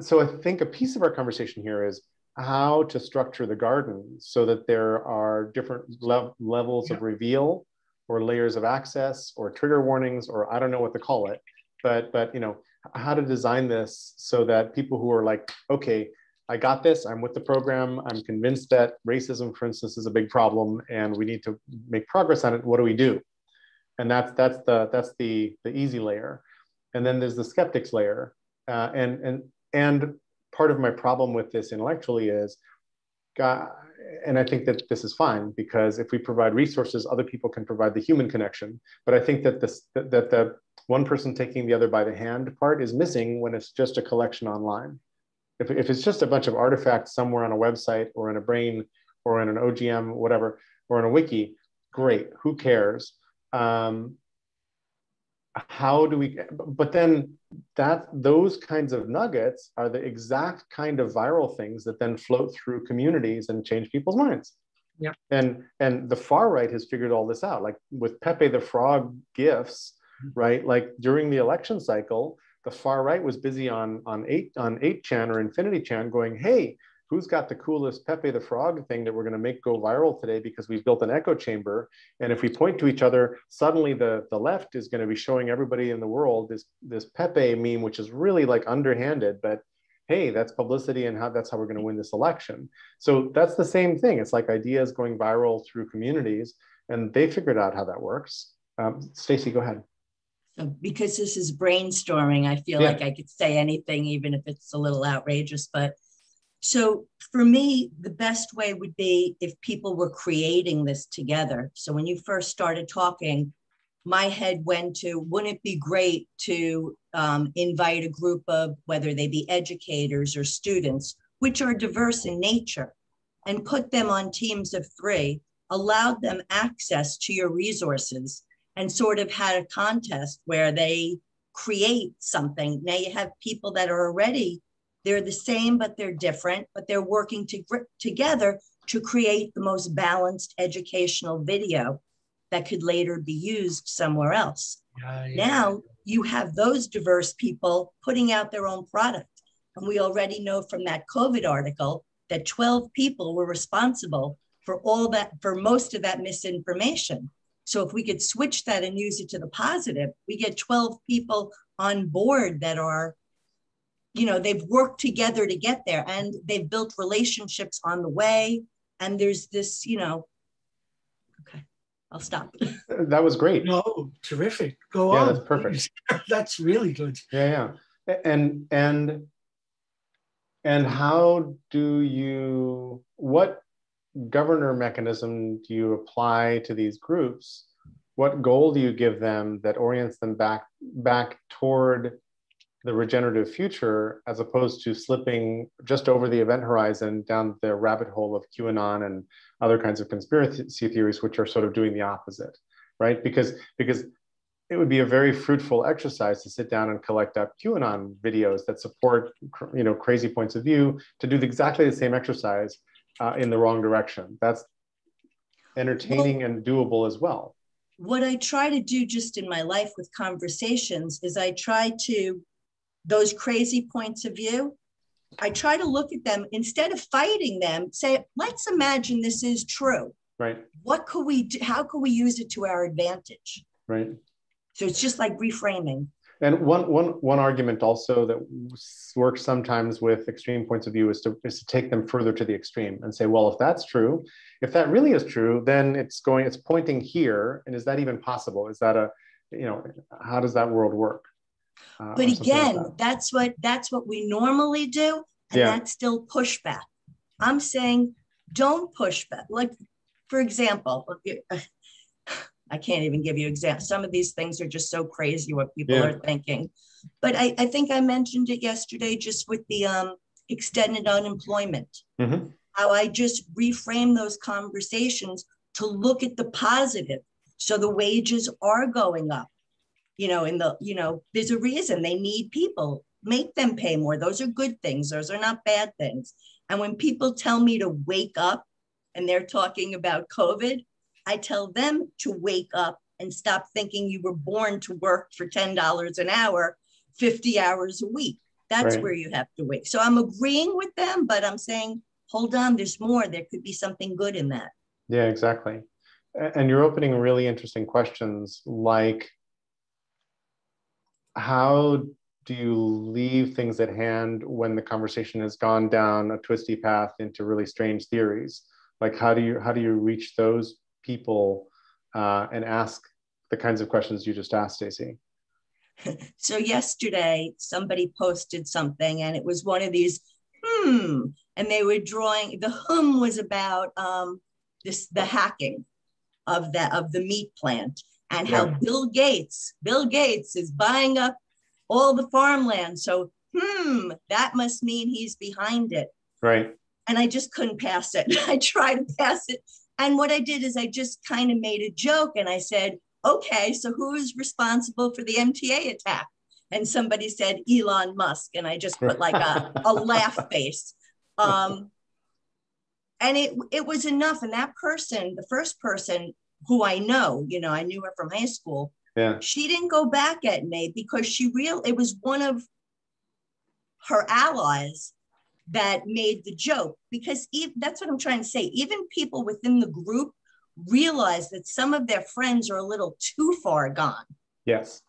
A: so I think a piece of our conversation here is how to structure the garden so that there are different le levels yeah. of reveal or layers of access or trigger warnings or I don't know what to call it, but but you know how to design this so that people who are like, okay, I got this. I'm with the program. I'm convinced that racism, for instance, is a big problem, and we need to make progress on it. What do we do? And that's that's the that's the the easy layer, and then there's the skeptics layer, uh, and and and part of my problem with this intellectually is, God, and I think that this is fine because if we provide resources, other people can provide the human connection. But I think that this that the one person taking the other by the hand part is missing when it's just a collection online. If, if it's just a bunch of artifacts somewhere on a website or in a brain or in an OGM, whatever, or in a wiki, great, who cares? Um, how do we, but then that those kinds of nuggets are the exact kind of viral things that then float through communities and change people's minds.
C: Yeah.
A: And and the far right has figured all this out. Like with Pepe the Frog gifts, mm-hmm. right? Like during the election cycle, the far right was busy on on eight on 8chan or Infinity Chan going, hey, who's got the coolest Pepe the Frog thing that we're going to make go viral today because we've built an echo chamber. And if we point to each other, suddenly the, the left is going to be showing everybody in the world this, this Pepe meme, which is really like underhanded, but hey, that's publicity and how that's how we're going to win this election. So that's the same thing. It's like ideas going viral through communities, and they figured out how that works. Um, Stacy, go ahead.
B: Because this is brainstorming, I feel yeah. like I could say anything, even if it's a little outrageous. But so for me, the best way would be if people were creating this together. So when you first started talking, my head went to wouldn't it be great to um, invite a group of whether they be educators or students which are diverse in nature and put them on teams of three allowed them access to your resources and sort of had a contest where they create something now you have people that are already they're the same but they're different but they're working to, together to create the most balanced educational video that could later be used somewhere else. Yeah, yeah. Now you have those diverse people putting out their own product. And we already know from that COVID article that 12 people were responsible for all that, for most of that misinformation. So if we could switch that and use it to the positive, we get 12 people on board that are, you know, they've worked together to get there and they've built relationships on the way. And there's this, you know, okay I'll stop.
A: That was great.
C: No, terrific. Go
A: yeah,
C: on.
A: Yeah, that's perfect.
C: that's really good.
A: Yeah, yeah. And and and how do you what governor mechanism do you apply to these groups? What goal do you give them that orients them back back toward the regenerative future as opposed to slipping just over the event horizon down the rabbit hole of QAnon and other kinds of conspiracy theories, which are sort of doing the opposite, right? Because because it would be a very fruitful exercise to sit down and collect up QAnon videos that support you know crazy points of view to do exactly the same exercise uh, in the wrong direction. That's entertaining well, and doable as well.
B: What I try to do just in my life with conversations is I try to those crazy points of view I try to look at them instead of fighting them, say, let's imagine this is true.
A: Right.
B: What could we do? How could we use it to our advantage?
A: Right.
B: So it's just like reframing.
A: And one, one, one argument also that works sometimes with extreme points of view is to, is to take them further to the extreme and say, well, if that's true, if that really is true, then it's going, it's pointing here. And is that even possible? Is that a, you know, how does that world work?
B: Uh, but again, like that. that's what that's what we normally do, and yeah. that's still pushback. I'm saying don't push back. Like, for example, I can't even give you examples. Some of these things are just so crazy what people yeah. are thinking. But I, I think I mentioned it yesterday just with the um, extended unemployment. Mm-hmm. How I just reframe those conversations to look at the positive. So the wages are going up you know, in the, you know, there's a reason they need people. Make them pay more. Those are good things. Those are not bad things. And when people tell me to wake up and they're talking about COVID, I tell them to wake up and stop thinking you were born to work for $10 an hour, 50 hours a week. That's right. where you have to wait. So I'm agreeing with them, but I'm saying, hold on, there's more. There could be something good in that.
A: Yeah, exactly. And you're opening really interesting questions like how do you leave things at hand when the conversation has gone down a twisty path into really strange theories? Like how do you how do you reach those people uh, and ask the kinds of questions you just asked stacy
B: so yesterday somebody posted something and it was one of these hmm and they were drawing the hum was about um, this the hacking of the of the meat plant and how yeah. Bill Gates, Bill Gates is buying up all the farmland. So, hmm, that must mean he's behind it.
A: Right.
B: And I just couldn't pass it. I tried to pass it. And what I did is I just kind of made a joke and I said, okay, so who's responsible for the MTA attack? And somebody said Elon Musk. And I just put like a, a laugh face. Um, and it, it was enough. And that person, the first person who I know, you know, I knew her from high school.
A: Yeah.
B: She didn't go back at me because she real it was one of her allies that made the joke because that's what I'm trying to say. Even people within the group realize that some of their friends are a little too far gone.
A: Yes.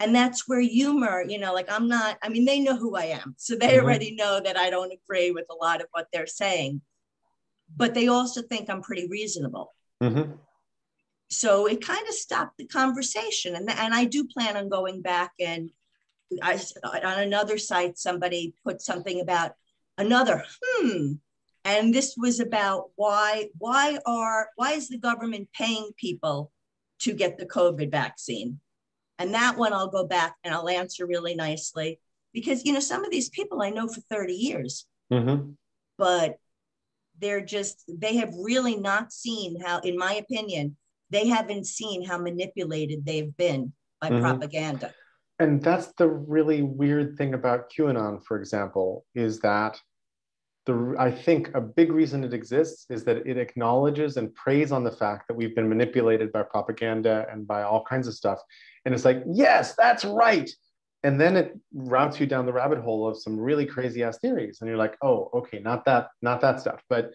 B: And that's where humor, you know, like I'm not, I mean, they know who I am. So they mm-hmm. already know that I don't agree with a lot of what they're saying. But they also think I'm pretty reasonable.
A: Mm-hmm
B: so it kind of stopped the conversation and, and i do plan on going back and I, on another site somebody put something about another hmm and this was about why why are why is the government paying people to get the covid vaccine and that one i'll go back and i'll answer really nicely because you know some of these people i know for 30 years
A: mm-hmm.
B: but they're just they have really not seen how in my opinion they haven't seen how manipulated they've been by mm-hmm. propaganda.
A: And that's the really weird thing about QAnon, for example, is that the I think a big reason it exists is that it acknowledges and preys on the fact that we've been manipulated by propaganda and by all kinds of stuff. And it's like, yes, that's right. And then it routes you down the rabbit hole of some really crazy ass theories. And you're like, oh, okay, not that, not that stuff. But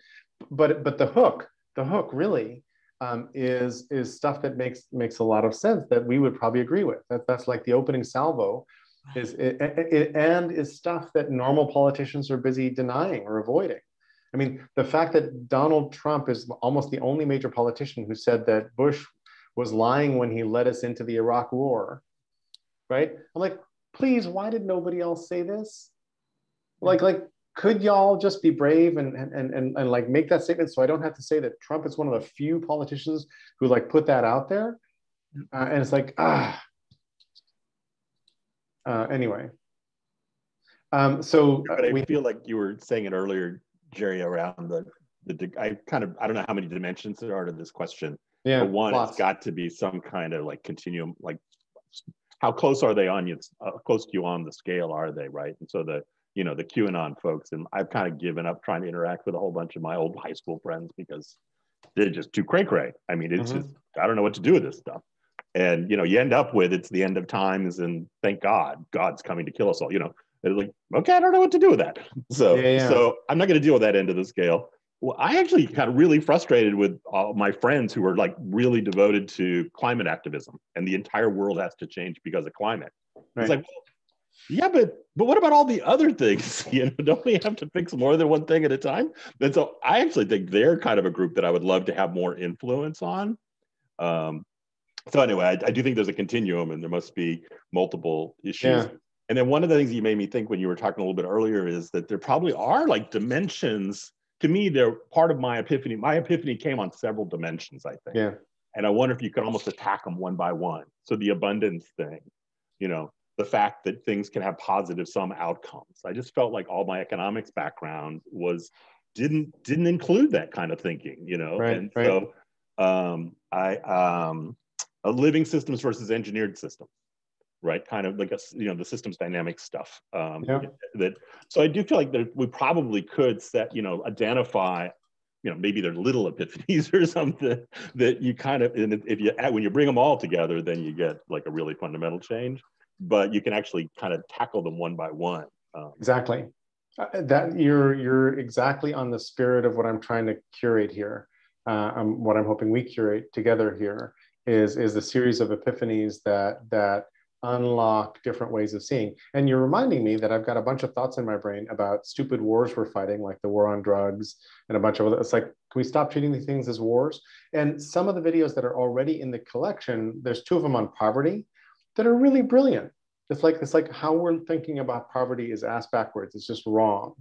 A: but but the hook, the hook really um, is is stuff that makes makes a lot of sense that we would probably agree with. That that's like the opening salvo, is it, it, and is stuff that normal politicians are busy denying or avoiding. I mean, the fact that Donald Trump is almost the only major politician who said that Bush was lying when he led us into the Iraq War, right? I'm like, please, why did nobody else say this? Like, like could y'all just be brave and, and, and, and like make that statement so I don't have to say that Trump is one of the few politicians who like put that out there? Uh, and it's like, ah. Uh, anyway. Um, so
E: uh, but I we, feel like you were saying it earlier, Jerry, around the, the, I kind of, I don't know how many dimensions there are to this question.
A: Yeah.
E: But one, lots. it's got to be some kind of like continuum, like how close are they on you? Uh, close to you on the scale are they, right? And so the, you know the QAnon folks, and I've kind of given up trying to interact with a whole bunch of my old high school friends because they're just too cray cray. I mean, it's mm-hmm. just I don't know what to do with this stuff, and you know you end up with it's the end of times, and thank God God's coming to kill us all. You know, it's like okay, I don't know what to do with that. So yeah, yeah. so I'm not going to deal with that end of the scale. Well, I actually got really frustrated with all my friends who were like really devoted to climate activism, and the entire world has to change because of climate. Right. It's like, well, yeah, but but what about all the other things? You know, don't we have to fix more than one thing at a time? And so I actually think they're kind of a group that I would love to have more influence on. Um, so anyway, I, I, do think there's a continuum, and there must be multiple issues. Yeah. And then one of the things you made me think when you were talking a little bit earlier is that there probably are like dimensions. To me, they're part of my epiphany. My epiphany came on several dimensions, I think.
A: Yeah.
E: And I wonder if you could almost attack them one by one. So the abundance thing, you know, the fact that things can have positive sum outcomes. I just felt like all my economics background was didn't didn't include that kind of thinking, you know.
A: Right,
E: and
A: right.
E: so um, I um, a living systems versus engineered systems, right? Kind of like a you know the systems dynamic stuff. Um,
A: yeah.
E: That so I do feel like that we probably could set you know identify you know maybe they're little epiphanies or something that you kind of and if you when you bring them all together then you get like a really fundamental change but you can actually kind of tackle them one by one.
A: Um, exactly. Uh, that you're you're exactly on the spirit of what I'm trying to curate here. Uh, um, what I'm hoping we curate together here is is a series of epiphanies that that unlock different ways of seeing. And you're reminding me that I've got a bunch of thoughts in my brain about stupid wars we're fighting, like the war on drugs and a bunch of other. It's like, can we stop treating these things as wars? And some of the videos that are already in the collection, there's two of them on poverty that are really brilliant. It's like it's like how we're thinking about poverty is ass backwards. It's just wrong.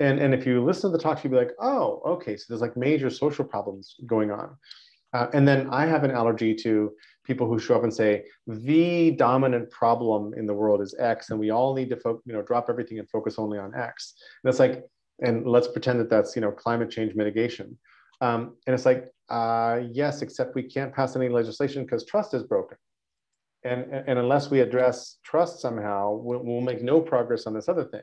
A: And, and if you listen to the talks, you'd be like, oh, okay, so there's like major social problems going on. Uh, and then I have an allergy to people who show up and say the dominant problem in the world is X, and we all need to fo- you know drop everything and focus only on X. And it's like, and let's pretend that that's you know climate change mitigation. Um, and it's like, uh, yes, except we can't pass any legislation because trust is broken. And, and unless we address trust somehow, we'll, we'll make no progress on this other thing.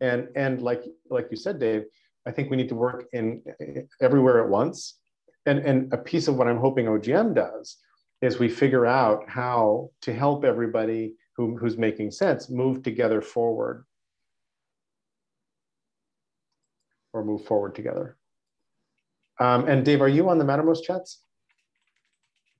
A: And, and like, like you said, Dave, I think we need to work in everywhere at once. And, and a piece of what I'm hoping OGM does is we figure out how to help everybody who, who's making sense move together forward or move forward together. Um, and Dave, are you on the Mattermost chats?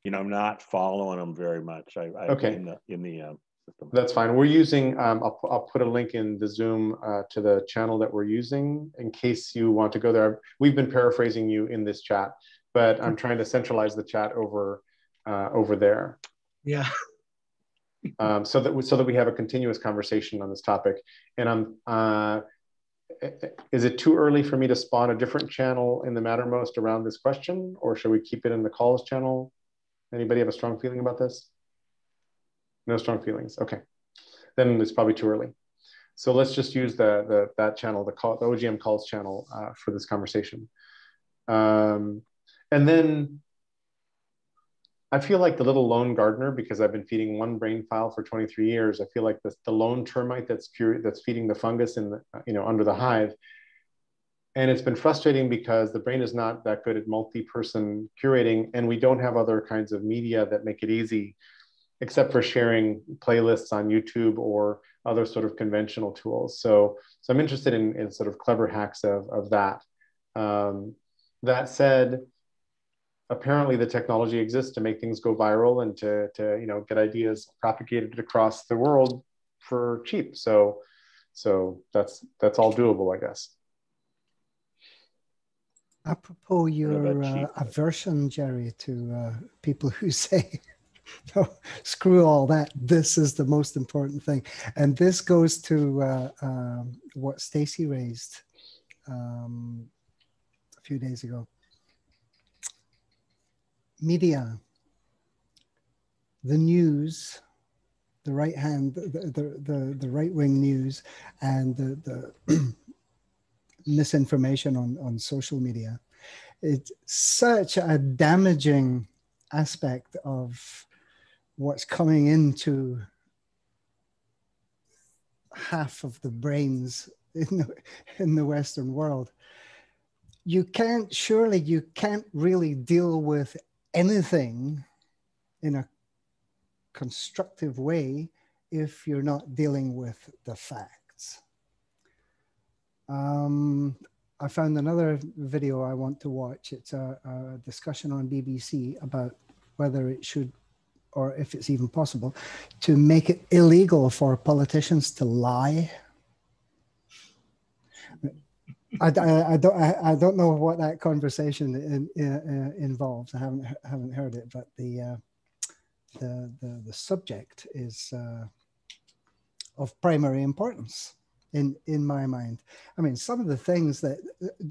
E: You know, I'm not following them very much. I, I
A: okay.
E: in the in the uh, system.
A: That's fine. We're using. Um, I'll I'll put a link in the Zoom uh, to the channel that we're using in case you want to go there. We've been paraphrasing you in this chat, but I'm trying to centralize the chat over uh, over there.
C: Yeah.
A: um, so that we, so that we have a continuous conversation on this topic, and I'm. Uh, is it too early for me to spawn a different channel in the Mattermost around this question, or should we keep it in the calls channel? Anybody have a strong feeling about this? No strong feelings. Okay, then it's probably too early. So let's just use the, the that channel, the, call, the OGM calls channel uh, for this conversation. Um, and then I feel like the little lone gardener because I've been feeding one brain file for 23 years. I feel like the, the lone termite that's pure, that's feeding the fungus in the, you know under the hive. And it's been frustrating because the brain is not that good at multi-person curating, and we don't have other kinds of media that make it easy, except for sharing playlists on YouTube or other sort of conventional tools. So, so I'm interested in, in sort of clever hacks of, of that. Um, that said, apparently the technology exists to make things go viral and to, to you know get ideas propagated across the world for cheap so so that's that's all doable i guess
D: apropos your uh, aversion jerry to uh, people who say no, screw all that. This is the most important thing. And this goes to uh, um, what stacy raised um, a few days ago. Media, the news, the right hand, the, the, the, the right wing news, and the, the misinformation on, on social media. It's such a damaging aspect of what's coming into half of the brains in the, in the Western world. You can't, surely, you can't really deal with anything in a constructive way if you're not dealing with the facts. Um, I found another video I want to watch. It's a, a, discussion on BBC about whether it should, or if it's even possible, to make it illegal for politicians to lie I, I, I, don't I, I, don't know what that conversation in, uh, involves. I haven't haven't heard it, but the uh, the, the, the subject is uh, of primary importance in in my mind. I mean, some of the things that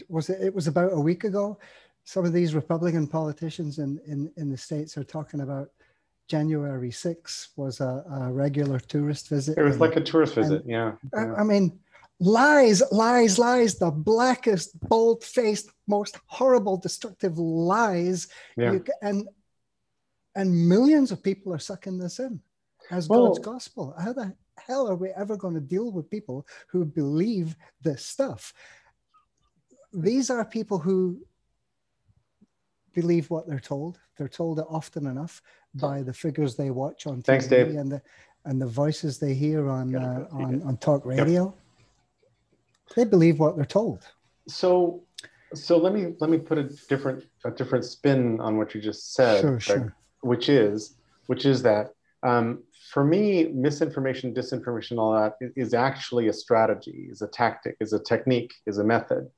D: was it, it was about a week ago. Some of these Republican politicians in in, in the states are talking about January 6th was a, a regular tourist visit.
A: It was and, like a tourist visit, yeah. yeah.
D: I, I mean lies, lies, lies, the blackest, bold faced, most horrible, destructive lies. Yeah. You, and and millions of people are sucking this in as well, God's gospel. How the hell are we ever going to deal with people who believe this stuff? These are people who believe what they're told. They're told it often enough by the figures they watch on TV
A: Thanks,
D: and the and the voices they hear on uh, on, on talk radio. Yep they believe what they're told.
A: So, so let me let me put a different a different spin on what you just said,
D: sure, sure.
A: which is which is that um, for me, misinformation, disinformation, all that is actually a strategy, is a tactic, is a technique, is a method,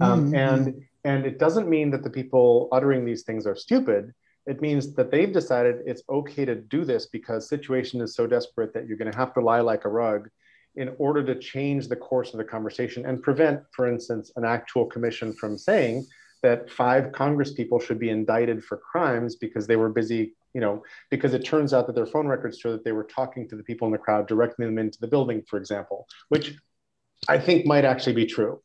A: um, mm-hmm. and and it doesn't mean that the people uttering these things are stupid. It means that they've decided it's okay to do this because situation is so desperate that you're going to have to lie like a rug in order to change the course of the conversation and prevent, for instance, an actual commission from saying that five Congress people should be indicted for crimes because they were busy you know, because it turns out that their phone records show that they were talking to the people in the crowd, directing them into the building, for example, which I think might actually be true,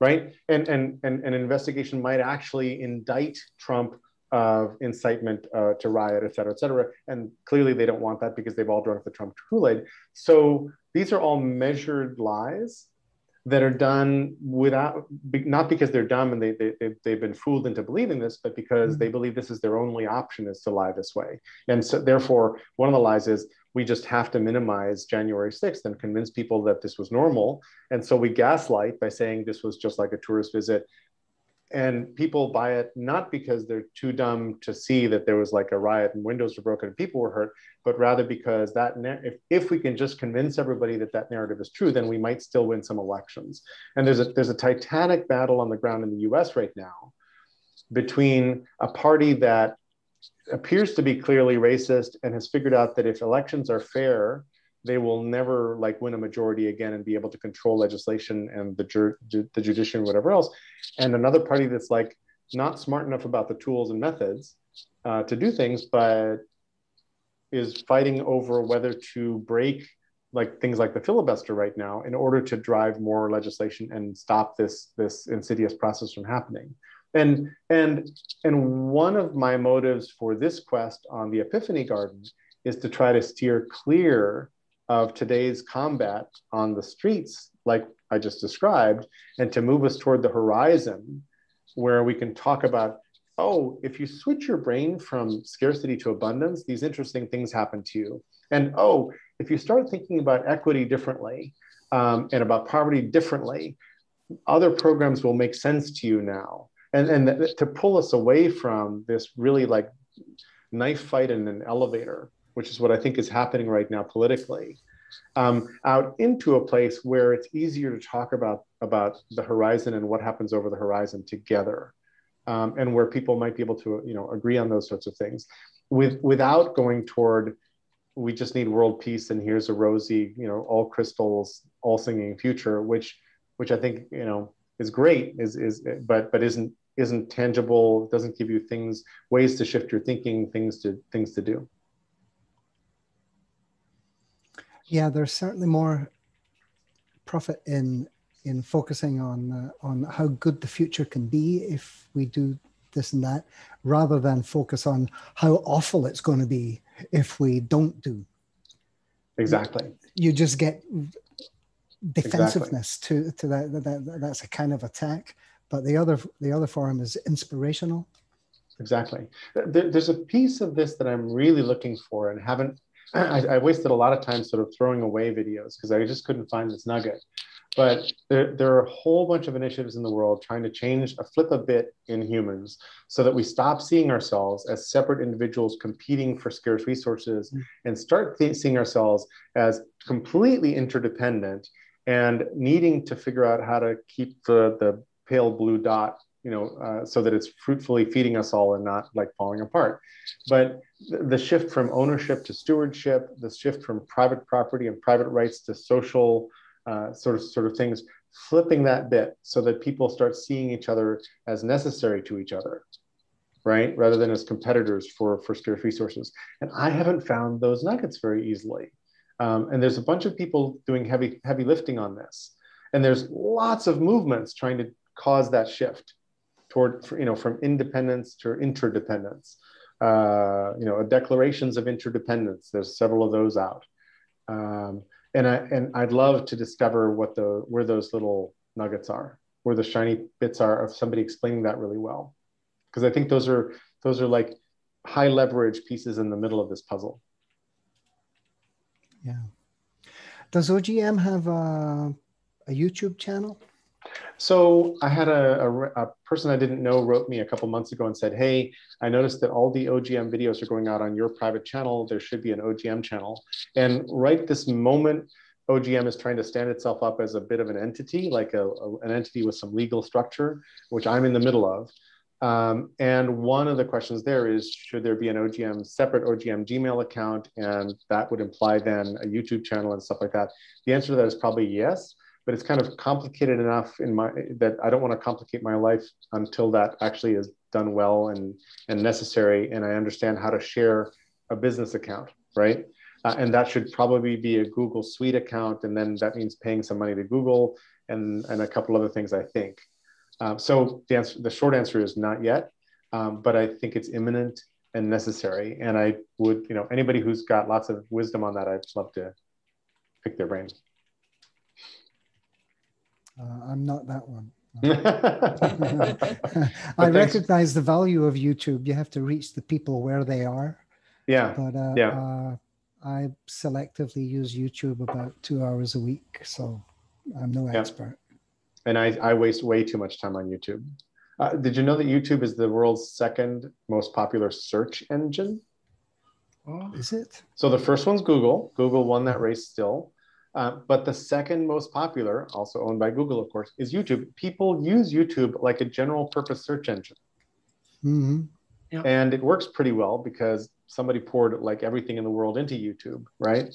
A: right? And and and an investigation might actually indict Trump of incitement uh, to riot, et cetera, et cetera. And clearly they don't want that because they've all drunk the Trump Kool-Aid. So these are all measured lies that are done without not because they're dumb and they, they they've been fooled into believing this but because they mm-hmm. believe this is their only option is to lie this way and so therefore one of the lies is we just have to minimize january 6th and convince people that this was normal and so we gaslight by saying this was just like a tourist visit and people buy it not because they're too dumb to see that there was like a riot and windows were broken and people were hurt but rather because that if, if we can just convince everybody that that narrative is true then we might still win some elections. And there's a there's a titanic battle on the ground in the us right now between a party that appears to be clearly racist and has figured out that if elections are fair they will never like win a majority again and be able to control legislation and the, ju- the judiciary and whatever else. And another party that's like not smart enough about the tools and methods uh, to do things, but is fighting over whether to break like things like the filibuster right now in order to drive more legislation and stop this this insidious process from happening and and and one of my motives for this quest on the epiphany garden is to try to steer clear of today's combat on the streets, like I just described, and to move us toward the horizon where we can talk about oh, if you switch your brain from scarcity to abundance, these interesting things happen to you. And oh, if you start thinking about equity differently um, and about poverty differently, other programs will make sense to you now. And, and to pull us away from this really like knife fight in an elevator which is what I think is happening right now politically, um, out into a place where it's easier to talk about, about the horizon and what happens over the horizon together. Um, and where people might be able to, you know, agree on those sorts of things, with without going toward, we just need world peace and here's a rosy, you know, all crystals, all singing future, which, which I think, you know, is great, is is, but but isn't isn't tangible, doesn't give you things, ways to shift your thinking, things to things to do.
D: Yeah, there's certainly more profit in in focusing on uh, on how good the future can be if we do this and that, rather than focus on how awful it's going to be if we don't do.
A: Exactly.
D: You just get defensiveness exactly. to to that, that, that. That's a kind of attack. But the other the other form is inspirational.
A: Exactly. There's a piece of this that I'm really looking for and haven't I, I, wasted a lot of time sort of throwing away videos because I just couldn't find this nugget. But there, there are a whole bunch of initiatives in the world trying to change, a flip a bit in humans so that we stop seeing ourselves as separate individuals competing for scarce resources mm. and start th- seeing ourselves as completely interdependent and needing to figure out how to keep the, the pale blue dot you know, uh, so that it's fruitfully feeding us all and not like falling apart. But the shift from ownership to stewardship, the shift from private property and private rights to social uh, sort of sort of things, flipping that bit so that people start seeing each other as necessary to each other, right, rather than as competitors for for scarce resources. And I haven't found those nuggets very easily. Um, and there's a bunch of people doing heavy heavy lifting on this, and there's lots of movements trying to cause that shift toward, you know, from independence to interdependence. Uh, you know, declarations of interdependence. There's several of those out, um, and I and I'd love to discover what the where those little nuggets are, where the shiny bits are of somebody explaining that really well, because I think those are those are like high leverage pieces in the middle of this puzzle.
D: Yeah. Does OGM have a, a YouTube channel?
A: So I had a, a, a, person I didn't know wrote me a couple months ago and said, "Hey, I noticed that all the OGM videos are going out on your private channel. There should be an OGM channel." And right this moment, OGM is trying to stand itself up as a bit of an entity, like a, an entity with some legal structure, which I'm in the middle of. Um, and one of the questions there is, should there be an OGM separate OGM Gmail account, and that would imply then a YouTube channel and stuff like that. The answer to that is probably yes but it's kind of complicated enough in my that I don't want to complicate my life until that actually is done well and and necessary, and I understand how to share a business account, right? Uh, and that should probably be a Google Suite account, and then that means paying some money to Google and and a couple other things, I think. Um, so the answer, the short answer is not yet, um, but I think it's imminent and necessary. And I would, you know, anybody who's got lots of wisdom on that, I'd love to pick their brains.
D: Uh, I'm not that one. I recognize the value of YouTube. You have to reach the people where they are.
A: Yeah.
D: But uh,
A: yeah.
D: Uh, I selectively use YouTube about two hours a week, so I'm no yeah. expert.
A: And I, I waste way too much time on YouTube. Uh, did you know that YouTube is the world's second most popular search engine?
D: Oh, is it?
A: So the first one's Google. Google won that race still. Uh, but the second most popular, also owned by Google, of course, is YouTube. People use YouTube like a general purpose search engine.
D: Mm-hmm.
A: Yep. And it works pretty well because somebody poured like everything in the world into YouTube, right?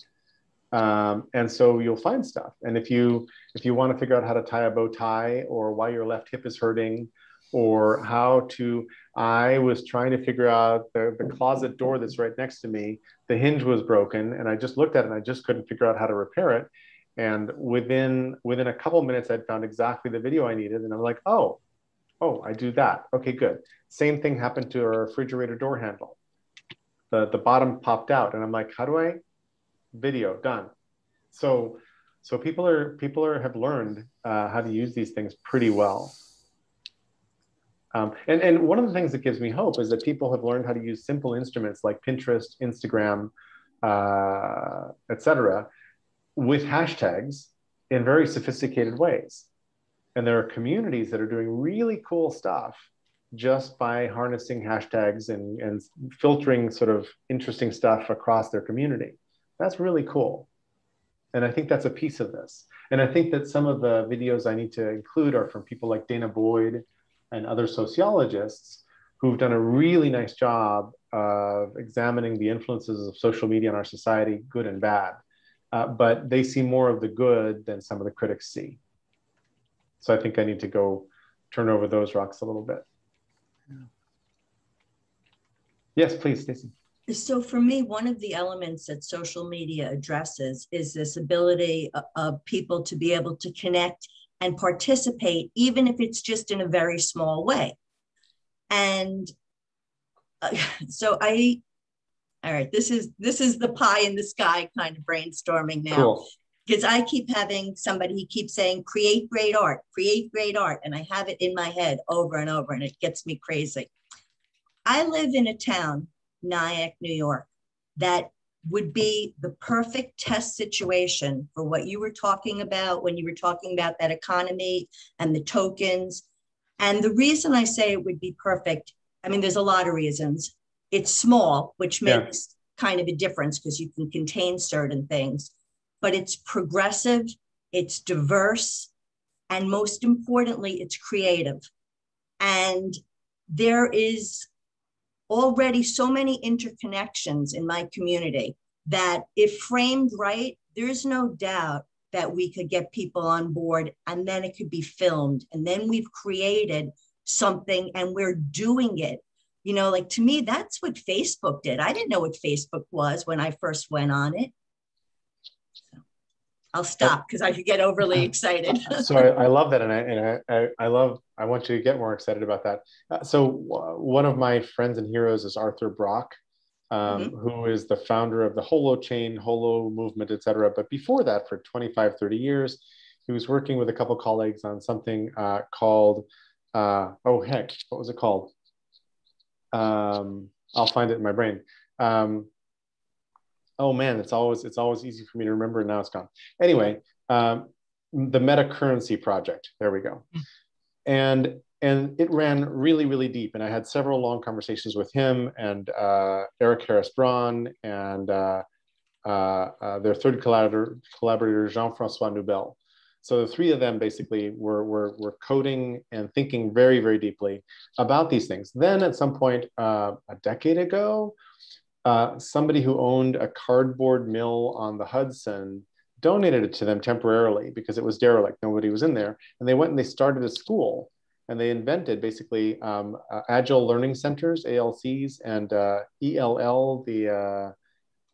A: Um, and so you'll find stuff. And if you if you want to figure out how to tie a bow tie or why your left hip is hurting or how to i was trying to figure out the, the closet door that's right next to me. The hinge was broken and i just looked at it and i just couldn't figure out how to repair it. And within within a couple minutes i'd found exactly the video i needed and i'm like oh oh i do that. Okay good. Same thing happened to a refrigerator door handle. The the bottom popped out and i'm like how do i video? Done. So so people are people are have learned uh, how to use these things pretty well um, and, and one of the things that gives me hope is that people have learned how to use simple instruments like Pinterest, Instagram, uh, etc., with hashtags in very sophisticated ways. And there are communities that are doing really cool stuff just by harnessing hashtags and, and filtering sort of interesting stuff across their community. That's really cool. And I think that's a piece of this. And I think that some of the videos I need to include are from people like Danah Boyd and other sociologists who've done a really nice job of examining the influences of social media on our society, good and bad. Uh, but they see more of the good than some of the critics see. So I think I need to go turn over those rocks a little bit. Yes, please, Stacy.
B: So for me, one of the elements that social media addresses is this ability of people to be able to connect and participate, even if it's just in a very small way. And uh, so I, all right, this is this is the pie in the sky kind of brainstorming now. Cool. Because I keep having somebody he keeps saying, create great art, create great art. And I have it in my head over and over, and it gets me crazy. I live in a town, Nyack, New York, that would be the perfect test situation for what you were talking about when you were talking about that economy and the tokens. And the reason I say it would be perfect, I mean, there's a lot of reasons. It's small, which makes yeah. kind of a difference because you can contain certain things, but it's progressive, it's diverse, and most importantly, it's creative. And there is already so many interconnections in my community that if framed right, there's no doubt that we could get people on board and then it could be filmed. And then we've created something and we're doing it. You know, like to me, that's what Facebook did. I didn't know what Facebook was when I first went on it. I'll stop because I could get overly excited.
A: so I, I, love that. And, I, and I, I, love, I want you to get more excited about that. Uh, so one of my friends and heroes is Arthur Brock um, mm-hmm. who is the founder of the Holochain, Holo movement, etc. But before that, for 25, 30 years, he was working with a couple colleagues on something uh, called, uh, oh heck, what was it called? Um, I'll find it in my brain. Um, oh man, it's always it's always easy for me to remember, and now it's gone. Anyway, um, the Meta Currency Project. There we go. Mm. And and it ran really, really deep. And I had several long conversations with him and uh, Eric Harris Braun and uh, uh, uh their third collaborator, collaborator Jean-Francois Noubel. So the three of them basically were, were, were coding and thinking very, very deeply about these things. Then at some point, uh, a decade ago, uh, somebody who owned a cardboard mill on the Hudson donated it to them temporarily because it was derelict. Nobody was in there. And they went and they started a school and they invented basically um, uh, agile learning centers, ALCs, and uh, ELL, the uh,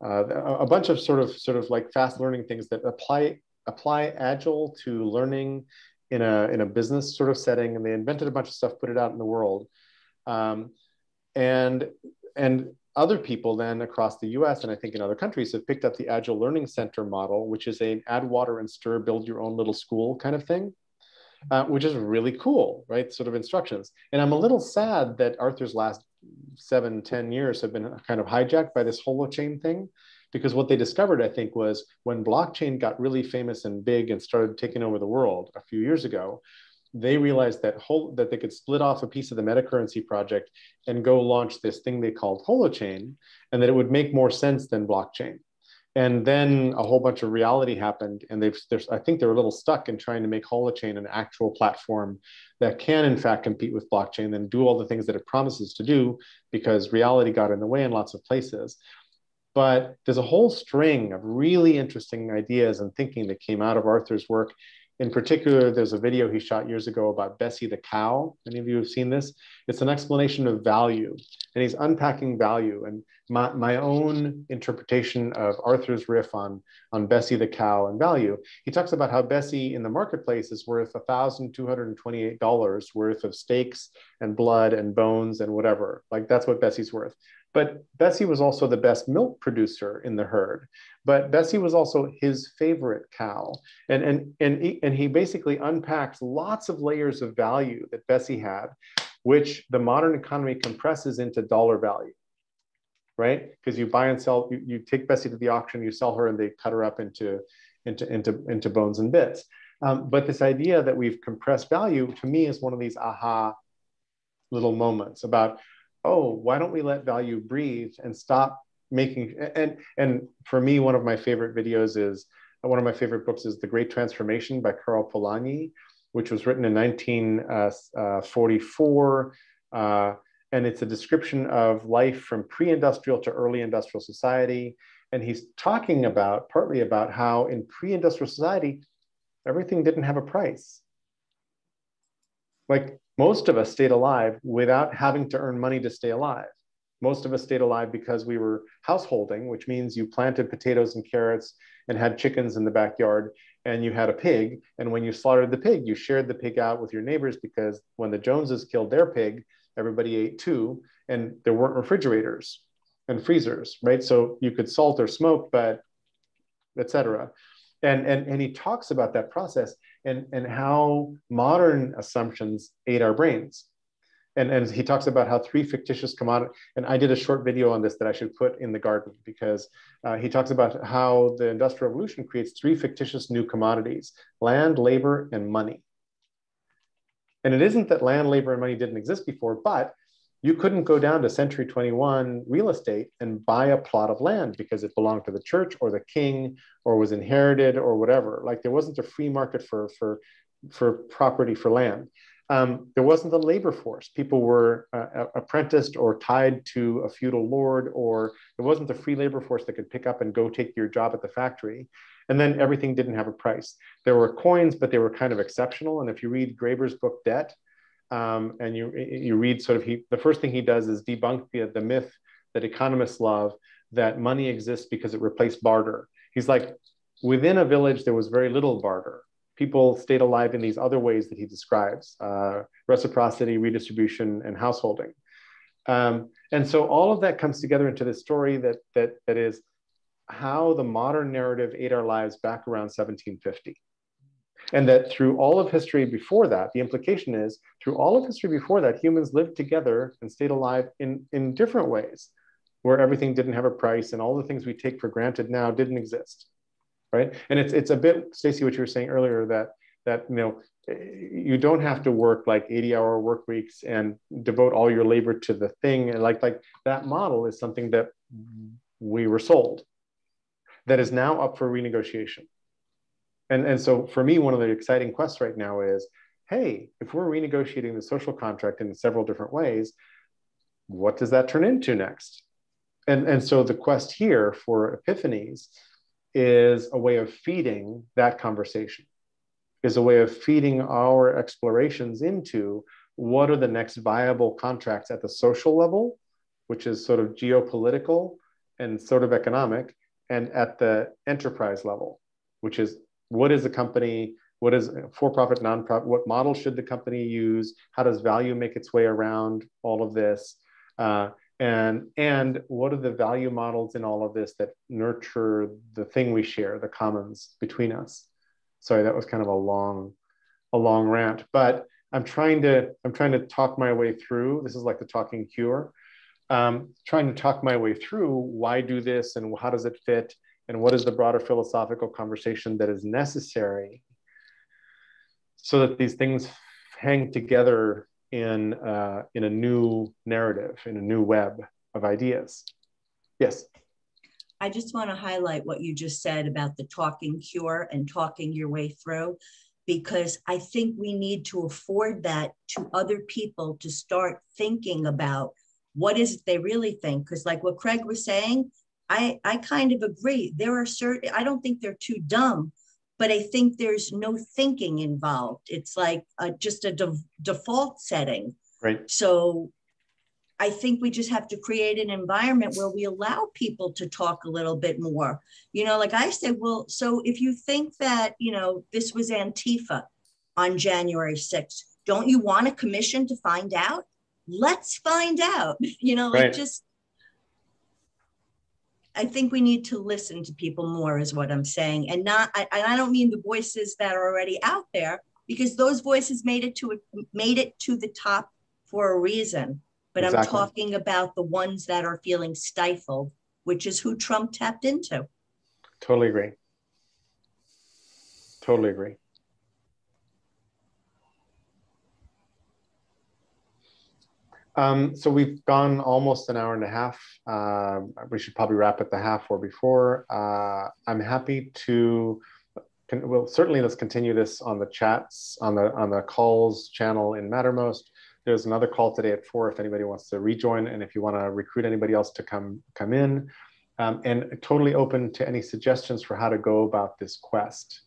A: uh, a bunch of sort of sort of like fast learning things that apply apply agile to learning in a in a business sort of setting. And they invented a bunch of stuff, put it out in the world, um, and and other people then across the US and I think in other countries have picked up the Agile Learning Center model, which is a add water and stir, build your own little school kind of thing uh, which is really cool, right? Sort of instructions. And I'm a little sad that Arthur's last seven, ten years have been kind of hijacked by this holochain thing. Because what they discovered, I think, was when blockchain got really famous and big and started taking over the world a few years ago, they realized that whole, that they could split off a piece of the metacurrency project and go launch this thing they called holochain, and that it would make more sense than blockchain. And then a whole bunch of reality happened and they've there's i think they're a little stuck in trying to make holochain an actual platform that can in fact compete with blockchain and do all the things that it promises to do because reality got in the way in lots of places. But there's a whole string of really interesting ideas and thinking that came out of arthur's work in particular, there's a video he shot years ago about Bessie the cow. Any of you have seen this? It's an explanation of value, and he's unpacking value. And my, my own interpretation of Arthur's riff on, on Bessie the cow and value, he talks about how Bessie in the marketplace is worth $1,228 worth of steaks and blood and bones and whatever. Like that's what Bessie's worth. But Bessie was also the best milk producer in the herd. But Bessie was also his favorite cow. And, and, and, he, and he basically unpacks lots of layers of value that Bessie had, which the modern economy compresses into dollar value, right? Because you buy and sell, you, you take Bessie to the auction, you sell her, and they cut her up into, into, into, into bones and bits. Um, but this idea that we've compressed value to me is one of these aha little moments about oh, why don't we let value breathe and stop making and and for me, one of my favorite videos is one of my favorite books is The Great Transformation by Karl Polanyi, which was written in 1944. Uh, uh, and it's a description of life from pre-industrial to early industrial society. And he's talking about partly about how in pre-industrial society, everything didn't have a price. Like most of us stayed alive without having to earn money to stay alive. Most of us stayed alive because we were householding, which means you planted potatoes and carrots and had chickens in the backyard and you had a pig. And when you slaughtered the pig, you shared the pig out with your neighbors because when the Joneses killed their pig, everybody ate too. And there weren't refrigerators and freezers, right? So you could salt or smoke, but etc. And, and, and he talks about that process and, and how modern assumptions aid our brains. And, and he talks about how three fictitious commodities, and I did a short video on this that I should put in the garden because uh, he talks about how the Industrial Revolution creates three fictitious new commodities, land, labor, and money. And it isn't that land, labor, and money didn't exist before, but you couldn't go down to Century 21 real estate and buy a plot of land because it belonged to the church or the king or was inherited or whatever. Like there wasn't a free market for, for, for property for land. Um, there wasn't a labor force. People were uh, apprenticed or tied to a feudal lord, or there wasn't a free labor force that could pick up and go take your job at the factory. And then everything didn't have a price. There were coins, but they were kind of exceptional. And if you read Graeber's book Debt, um, and you you read sort of he the first thing he does is debunk the, the myth that economists love that money exists because it replaced barter. He's like, within a village there was very little barter. People stayed alive in these other ways that he describes: uh, reciprocity, redistribution, and householding. Um, and so all of that comes together into this story that that that is how the modern narrative ate our lives back around 1750 and that through all of history before that, the implication is through all of history before that, humans lived together and stayed alive in, in different ways, where everything didn't have a price and all the things we take for granted now didn't exist, right? And it's it's a bit, Stacy, what you were saying earlier that that you know you don't have to work like 80 hour work weeks and devote all your labor to the thing and like like that model is something that we were sold that is now up for renegotiation and, and so for me, one of the exciting quests right now is, hey, if we're renegotiating the social contract in several different ways, what does that turn into next? And, and so the quest here for epiphanies is a way of feeding that conversation, is a way of feeding our explorations into what are the next viable contracts at the social level, which is sort of geopolitical and sort of economic, and at the enterprise level, which is what is the company, what is for-profit, nonprofit, what model should the company use, how does value make its way around all of this, uh, and and what are the value models in all of this that nurture the thing we share, the commons between us. Sorry, that was kind of a long, a long rant, but I'm trying to I'm trying to talk my way through. This is like the talking cure. Um, trying to talk my way through why do this and how does it fit and what is the broader philosophical conversation that is necessary so that these things hang together in uh, in a new narrative in a new web of ideas. Yes.
B: I just want to highlight what you just said about the talking cure and talking your way through because I think we need to afford that to other people to start thinking about what is it they really think. Because, like what Craig was saying, I, I kind of agree. There are certain, I don't think they're too dumb, but I think there's no thinking involved. It's like a, just a de- default setting.
A: Right.
B: So I think we just have to create an environment where we allow people to talk a little bit more. You know, like I said, well, so if you think that, you know, this was Antifa on January 6th, don't you want a commission to find out? Let's find out. You know, like just I think we need to listen to people more, is what I'm saying, and not. I, I don't mean the voices that are already out there, because those voices made it to made it to the top for a reason but exactly. I'm talking about the ones that are feeling stifled, which is who Trump tapped into.
A: Totally agree. Totally agree. Um, so we've gone almost an hour and a half. Uh, we should probably wrap at the half or before. Uh, I'm happy to. Well, certainly let's continue this on the chats on the on the calls channel in Mattermost. There's another call today at four if anybody wants to rejoin and if you want to recruit anybody else to come come in. Um, and totally open to any suggestions for how to go about this quest.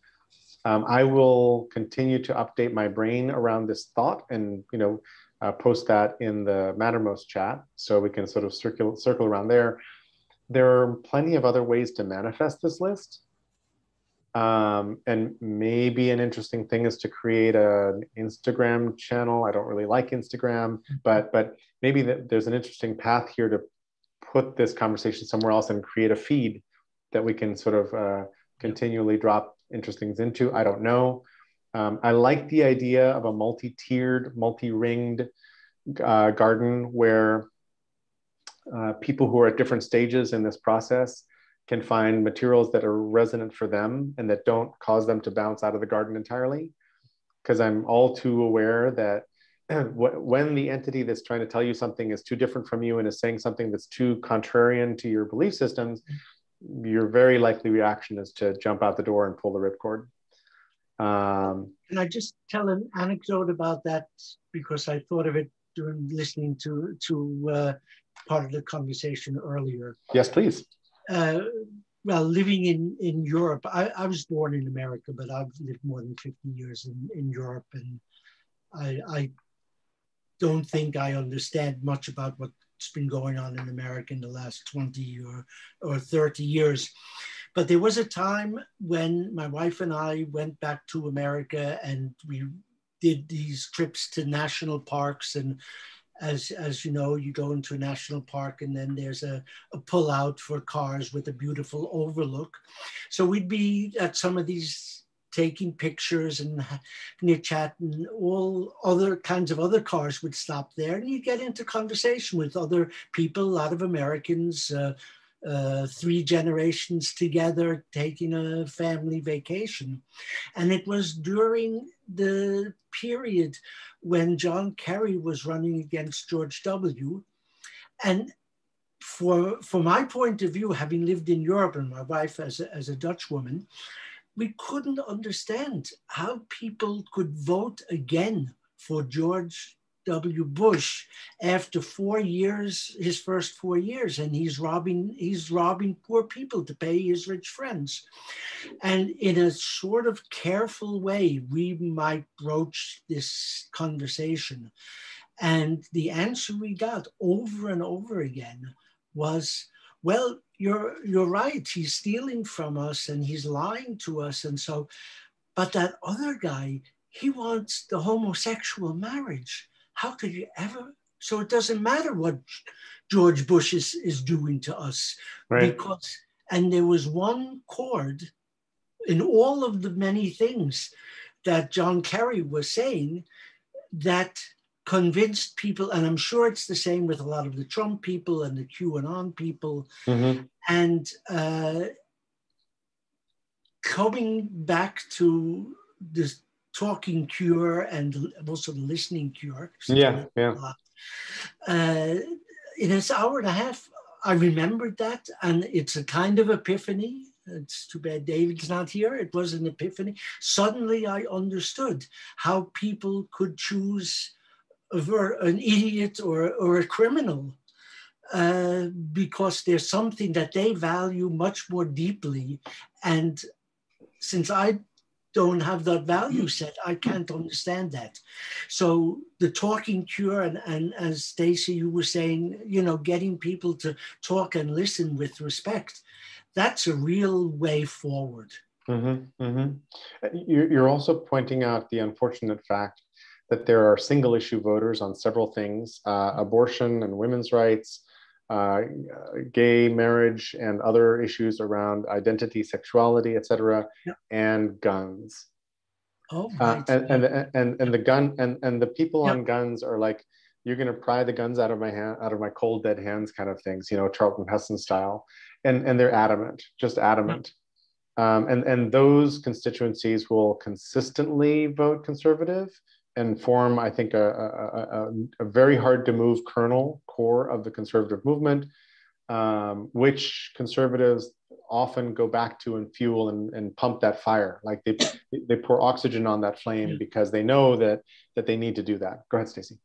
A: Um, I will continue to update my brain around this thought and you know uh, post that in the Mattermost chat so we can sort of circle circle around there. There are plenty of other ways to manifest this list. Um, and maybe an interesting thing is to create an Instagram channel. I don't really like Instagram, but but maybe that there's an interesting path here to put this conversation somewhere else and create a feed that we can sort of uh, continually drop interesting things into. I don't know. Um, I like the idea of a multi-tiered, multi-ringed uh, garden where uh, people who are at different stages in this process can find materials that are resonant for them and that don't cause them to bounce out of the garden entirely. Because I'm all too aware that when the entity that's trying to tell you something is too different from you and is saying something that's too contrarian to your belief systems, your very likely reaction is to jump out the door and pull the ripcord.
C: Um, Can I just tell an anecdote about that because I thought of it during listening to to uh, part of the conversation earlier.
A: Yes, please
C: uh, well, living in, in Europe, I, I was born in America, but I've lived more than 50 years in, in Europe. And I, I don't think I understand much about what's been going on in America in the last 20 or, or 30 years. But there was a time when my wife and I went back to America and we did these trips to national parks and as as you know, you go into a national park and then there's a, a pull out for cars with a beautiful overlook. So we'd be at some of these taking pictures and near chat and all other kinds of other cars would stop there and you get into conversation with other people, a lot of Americans, uh, uh, three generations together taking a family vacation. And it was during the period when John Kerry was running against George W. And for, from my point of view, having lived in Europe and my wife as a, as a Dutch woman, we couldn't understand how people could vote again for George W. Bush after four years, his first four years, and he's robbing he's robbing poor people to pay his rich friends. And in a sort of careful way, we might broach this conversation. And the answer we got over and over again was, well, you're you're right. He's stealing from us and he's lying to us. And so, but that other guy, he wants the homosexual marriage. How could you ever? So it doesn't matter what George Bush is, is doing to us. Right. Because and there was one chord in all of the many things that John Kerry was saying that convinced people, and I'm sure it's the same with a lot of the Trump people and the QAnon people, mm-hmm. and uh, coming back to this talking cure and also the listening cure.
A: Yeah, yeah.
C: Uh, in this hour and a half, I remembered that, and it's a kind of epiphany. It's too bad David's not here. It was an epiphany. Suddenly, I understood how people could choose an idiot or, or a criminal uh, because there's something that they value much more deeply. And since I don't have that value set, I can't understand that. So the talking cure, and, and as Stacy, you were saying, you know, getting people to talk and listen with respect, that's a real way forward.
A: Mm-hmm, mm-hmm. You're also pointing out the unfortunate fact that there are single issue voters on several things uh, abortion and women's rights, uh, gay marriage, and other issues around identity, sexuality, etc., and guns.
C: Oh, uh,
A: and, and, and, and the gun and, and the people on guns are like, you're going to pry the guns out of my hand, out of my cold dead hands, kind of things, you know, Charlton Heston style, and and they're adamant, just adamant. Um, and and those constituencies will consistently vote conservative, and form, I think, a, a, a, a, very hard to move kernel core of the conservative movement, um, which conservatives often go back to and fuel and, and pump that fire. Like they, they pour oxygen on that flame because they know that, that they need to do that. Go ahead, Stacy.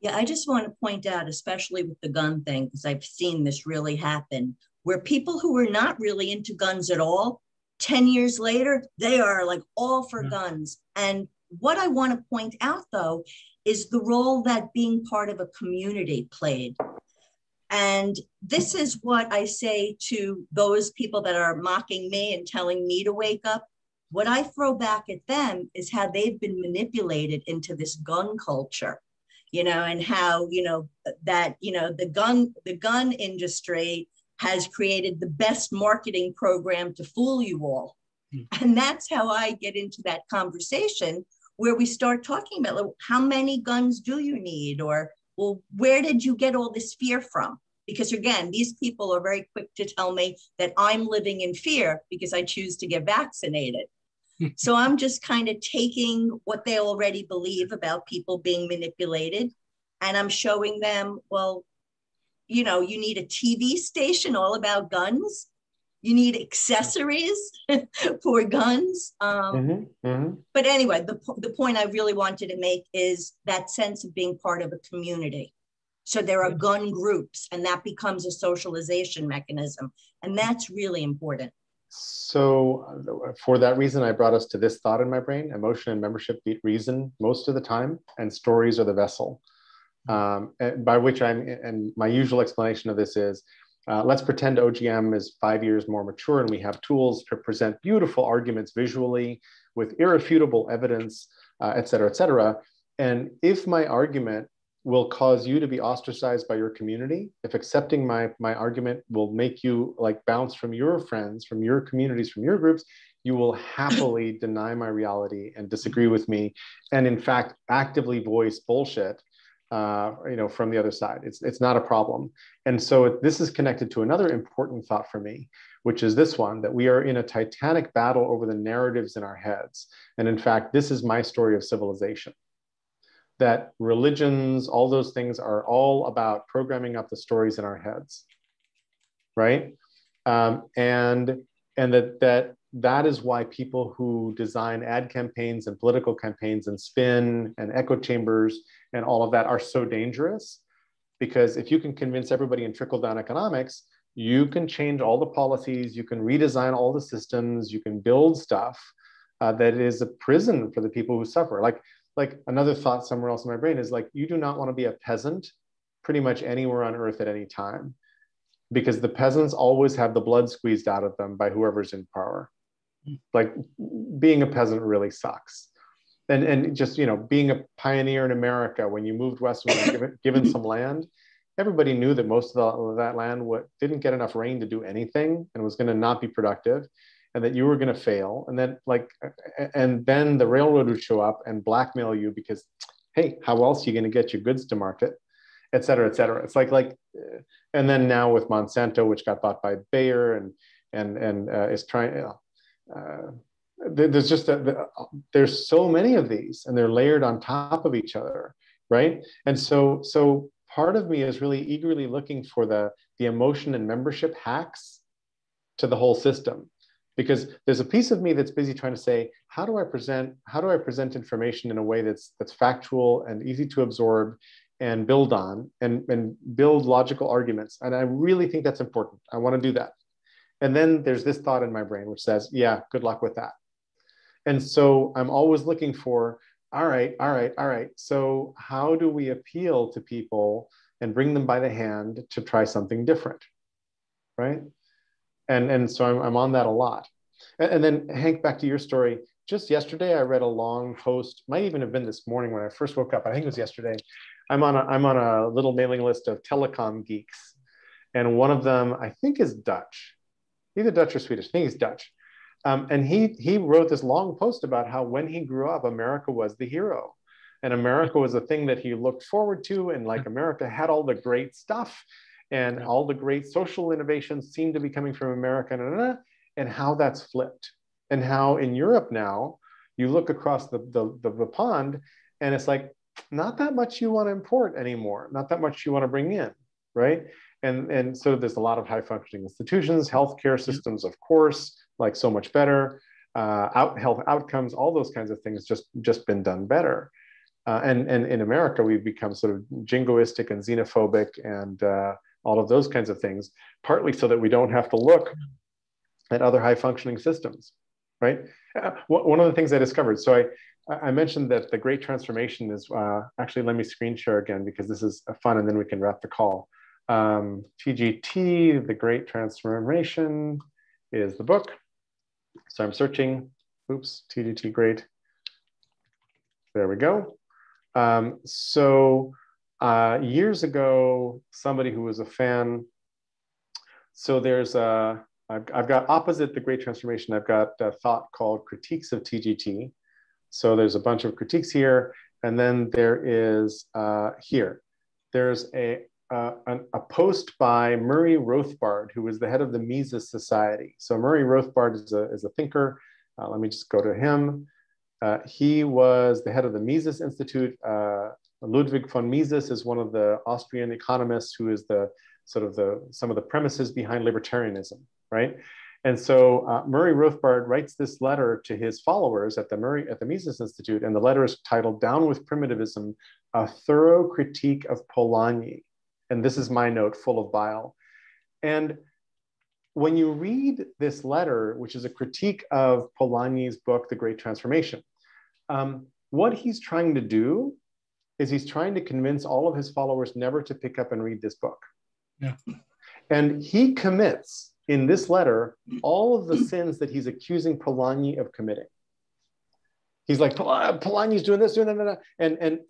B: Yeah, I just want to point out, especially with the gun thing, because I've seen this really happen, where people who were not really into guns at all, 10 years later, they are like all for mm-hmm. guns. And what I want to point out, though, is the role that being part of a community played. And this is what I say to those people that are mocking me and telling me to wake up. What I throw back at them is how they've been manipulated into this gun culture, you know, and how, you know, that, you know, the gun, the gun industry has created the best marketing program to fool you all. Hmm. And that's how I get into that conversation where we start talking about like, how many guns do you need? Or well where did you get all this fear from? Because again these people are very quick to tell me that i'm living in fear because i choose to get vaccinated. Hmm. So i'm just kind of taking what they already believe about people being manipulated and i'm showing them well you know you need a tv station all about guns you need accessories for guns. Um, mm-hmm, mm-hmm. But anyway, the, the point I really wanted to make is that sense of being part of a community. So there are gun groups, and that becomes a socialization mechanism. And that's really important.
A: So, for that reason, I brought us to this thought in my brain emotion and membership beat reason most of the time, and stories are the vessel. Um, by which I'm, and my usual explanation of this is uh, let's pretend OGM is five years more mature and we have tools to present beautiful arguments visually with irrefutable evidence, uh, et cetera, et cetera. And if my argument will cause you to be ostracized by your community, if accepting my, my argument will make you like bounce from your friends, from your communities, from your groups, you will happily deny my reality and disagree with me. And in fact, actively voice bullshit uh, you know, from the other side. It's, it's not a problem. And so this is connected to another important thought for me, which is this one, that we are in a titanic battle over the narratives in our heads. And in fact, this is my story of civilization. That religions, all those things are all about programming up the stories in our heads, right? Um, and and that that that is why people who design ad campaigns and political campaigns and spin and echo chambers and all of that are so dangerous because if you can convince everybody in trickle down economics you can change all the policies you can redesign all the systems you can build stuff uh, that is a prison for the people who suffer. Like like another thought somewhere else in my brain is like you do not want to be a peasant pretty much anywhere on earth at any time because the peasants always have the blood squeezed out of them by whoever's in power like being a peasant really sucks. And and just you know being a pioneer in america when you moved west given, given some land everybody knew that most of the, that land what, didn't get enough rain to do anything and was going to not be productive and that you were going to fail. And then like and then the railroad would show up and blackmail you because hey how else are you going to get your goods to market et cetera et cetera. It's like like and then now with monsanto which got bought by bayer and and and uh, is trying uh, there's just a, there's so many of these and they're layered on top of each other right? And so so part of me is really eagerly looking for the the emotion and membership hacks to the whole system. Because there's a piece of me that's busy trying to say how do i present how do i present information in a way that's that's factual and easy to absorb and build on and, and build logical arguments? And i really think that's important. I want to do that and then there's this thought in my brain which says yeah good luck with that. And so i'm always looking for all right all right all right. So how do we appeal to people and bring them by the hand to try something different right? And and so i'm, I'm on that a lot. And, and then hank back to your story. Just yesterday i read a long post might even have been this morning when i first woke up i think it was yesterday. I'm on a i'm on a little mailing list of telecom geeks and one of them i think is dutch either dutch or swedish. I think he's dutch. Um, and he he wrote this long post about how when he grew up america was the hero. And america was a thing that he looked forward to. And like america had all the great stuff and all the great social innovations seemed to be coming from America, and how that's flipped, and how in Europe now you look across the, the, the, the pond and it's like not that much you want to import anymore, not that much you want to bring in, right? And, and so there's a lot of high functioning institutions, healthcare systems, of course, like so much better, uh, out, health outcomes, all those kinds of things just, just been done better. Uh, and, and in America, we've become sort of jingoistic and xenophobic and uh, all of those kinds of things, partly so that we don't have to look at other high functioning systems, right? Uh, one of the things I discovered, so I, I mentioned that the great transformation is, uh, actually let me screen share again because this is fun and then we can wrap the call. Um, TGT, the great transformation is the book. So I'm searching, oops, TGT great. There we go. Um, so uh, years ago, somebody who was a fan. So there's a, I've, I've got opposite the Great Transformation, I've got a thought called Critiques of TGT. So there's a bunch of critiques here. And then there is uh, here, there's a, uh, a, a, post by Murray Rothbard, who was the head of the Mises Society. So Murray Rothbard is a, is a thinker. Uh, let me just go to him. Uh, he was the head of the Mises Institute. Uh, Ludwig von Mises is one of the Austrian economists who is the sort of the some of the premises behind libertarianism, right? And so uh, Murray Rothbard writes this letter to his followers at the Murray at the Mises Institute, and the letter is titled "Down with Primitivism: A Thorough Critique of Polanyi." And this is my note, full of bile. And when you read this letter, which is a critique of Polanyi's book, The Great Transformation, um, what he's trying to do is he's trying to convince all of his followers never to pick up and read this book.
C: Yeah.
A: And he commits in this letter all of the sins that he's accusing Polanyi of committing. He's like, Polanyi's doing this, doing that, and, and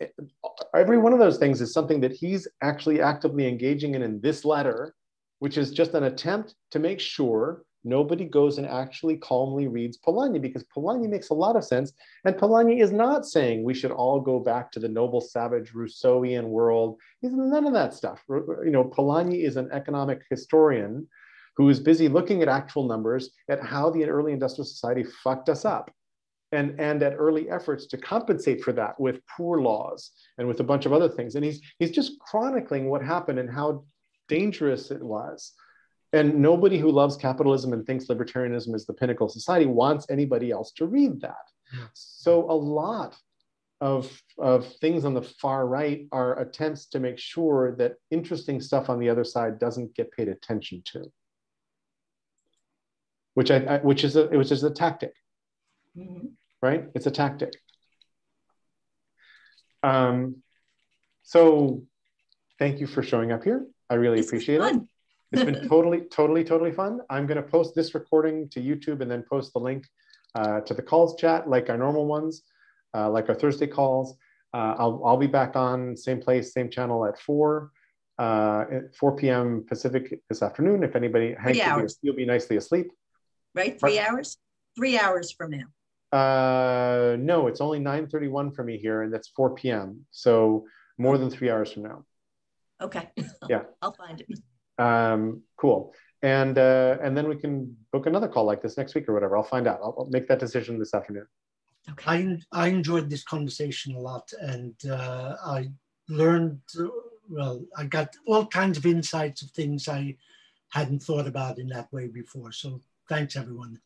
A: every one of those things is something that he's actually actively engaging in in this letter, which is just an attempt to make sure nobody goes and actually calmly reads Polanyi because Polanyi makes a lot of sense. And Polanyi is not saying we should all go back to the noble savage Rousseauian world. He's none of that stuff. You know, Polanyi is an economic historian who is busy looking at actual numbers at how the early industrial society fucked us up. And, and at early efforts to compensate for that with poor laws and with a bunch of other things. And he's, he's just chronicling what happened and how dangerous it was And nobody who loves capitalism and thinks libertarianism is the pinnacle of society wants anybody else to read that. So a lot of, of things on the far right are attempts to make sure that interesting stuff on the other side doesn't get paid attention to, which I, I which is a which is a tactic, mm-hmm. Right? It's a tactic. Um, so thank you for showing up here. I really this appreciate it. It's been totally, totally, totally fun. I'm going to post this recording to YouTube and then post the link uh, to the calls chat like our normal ones, uh, like our Thursday calls. Uh, I'll, I'll be back on same place, same channel at 4, uh, 4 p.m. Pacific this afternoon. If anybody, Hank, hours. You'll, be nicely asleep.
B: Right? Three hours? Three hours from now.
A: Uh, no, it's only 9.31 for me here and that's 4 p.m. So more than three hours from now.
B: Okay.
A: Yeah.
B: I'll find it.
A: Um, cool. And uh, and then we can book another call like this next week or whatever. I'll find out. I'll, I'll make that decision this afternoon.
C: Okay. I I enjoyed this conversation a lot, and uh, I learned. Well, I got all kinds of insights of things I hadn't thought about in that way before. So thanks, everyone.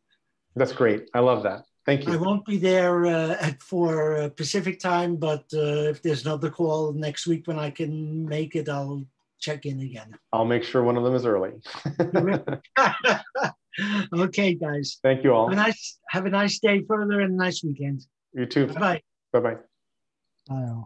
A: That's great. I love that. Thank you.
C: I won't be there uh, at for uh, Pacific time, but uh, if there's another call next week when I can make it, I'll check in again.
A: I'll make sure one of them is early.
C: okay, guys.
A: Thank you all.
C: Have a nice, have a nice day further and a nice weekend.
A: You too.
C: Bye bye.
A: Bye bye.
D: Bye.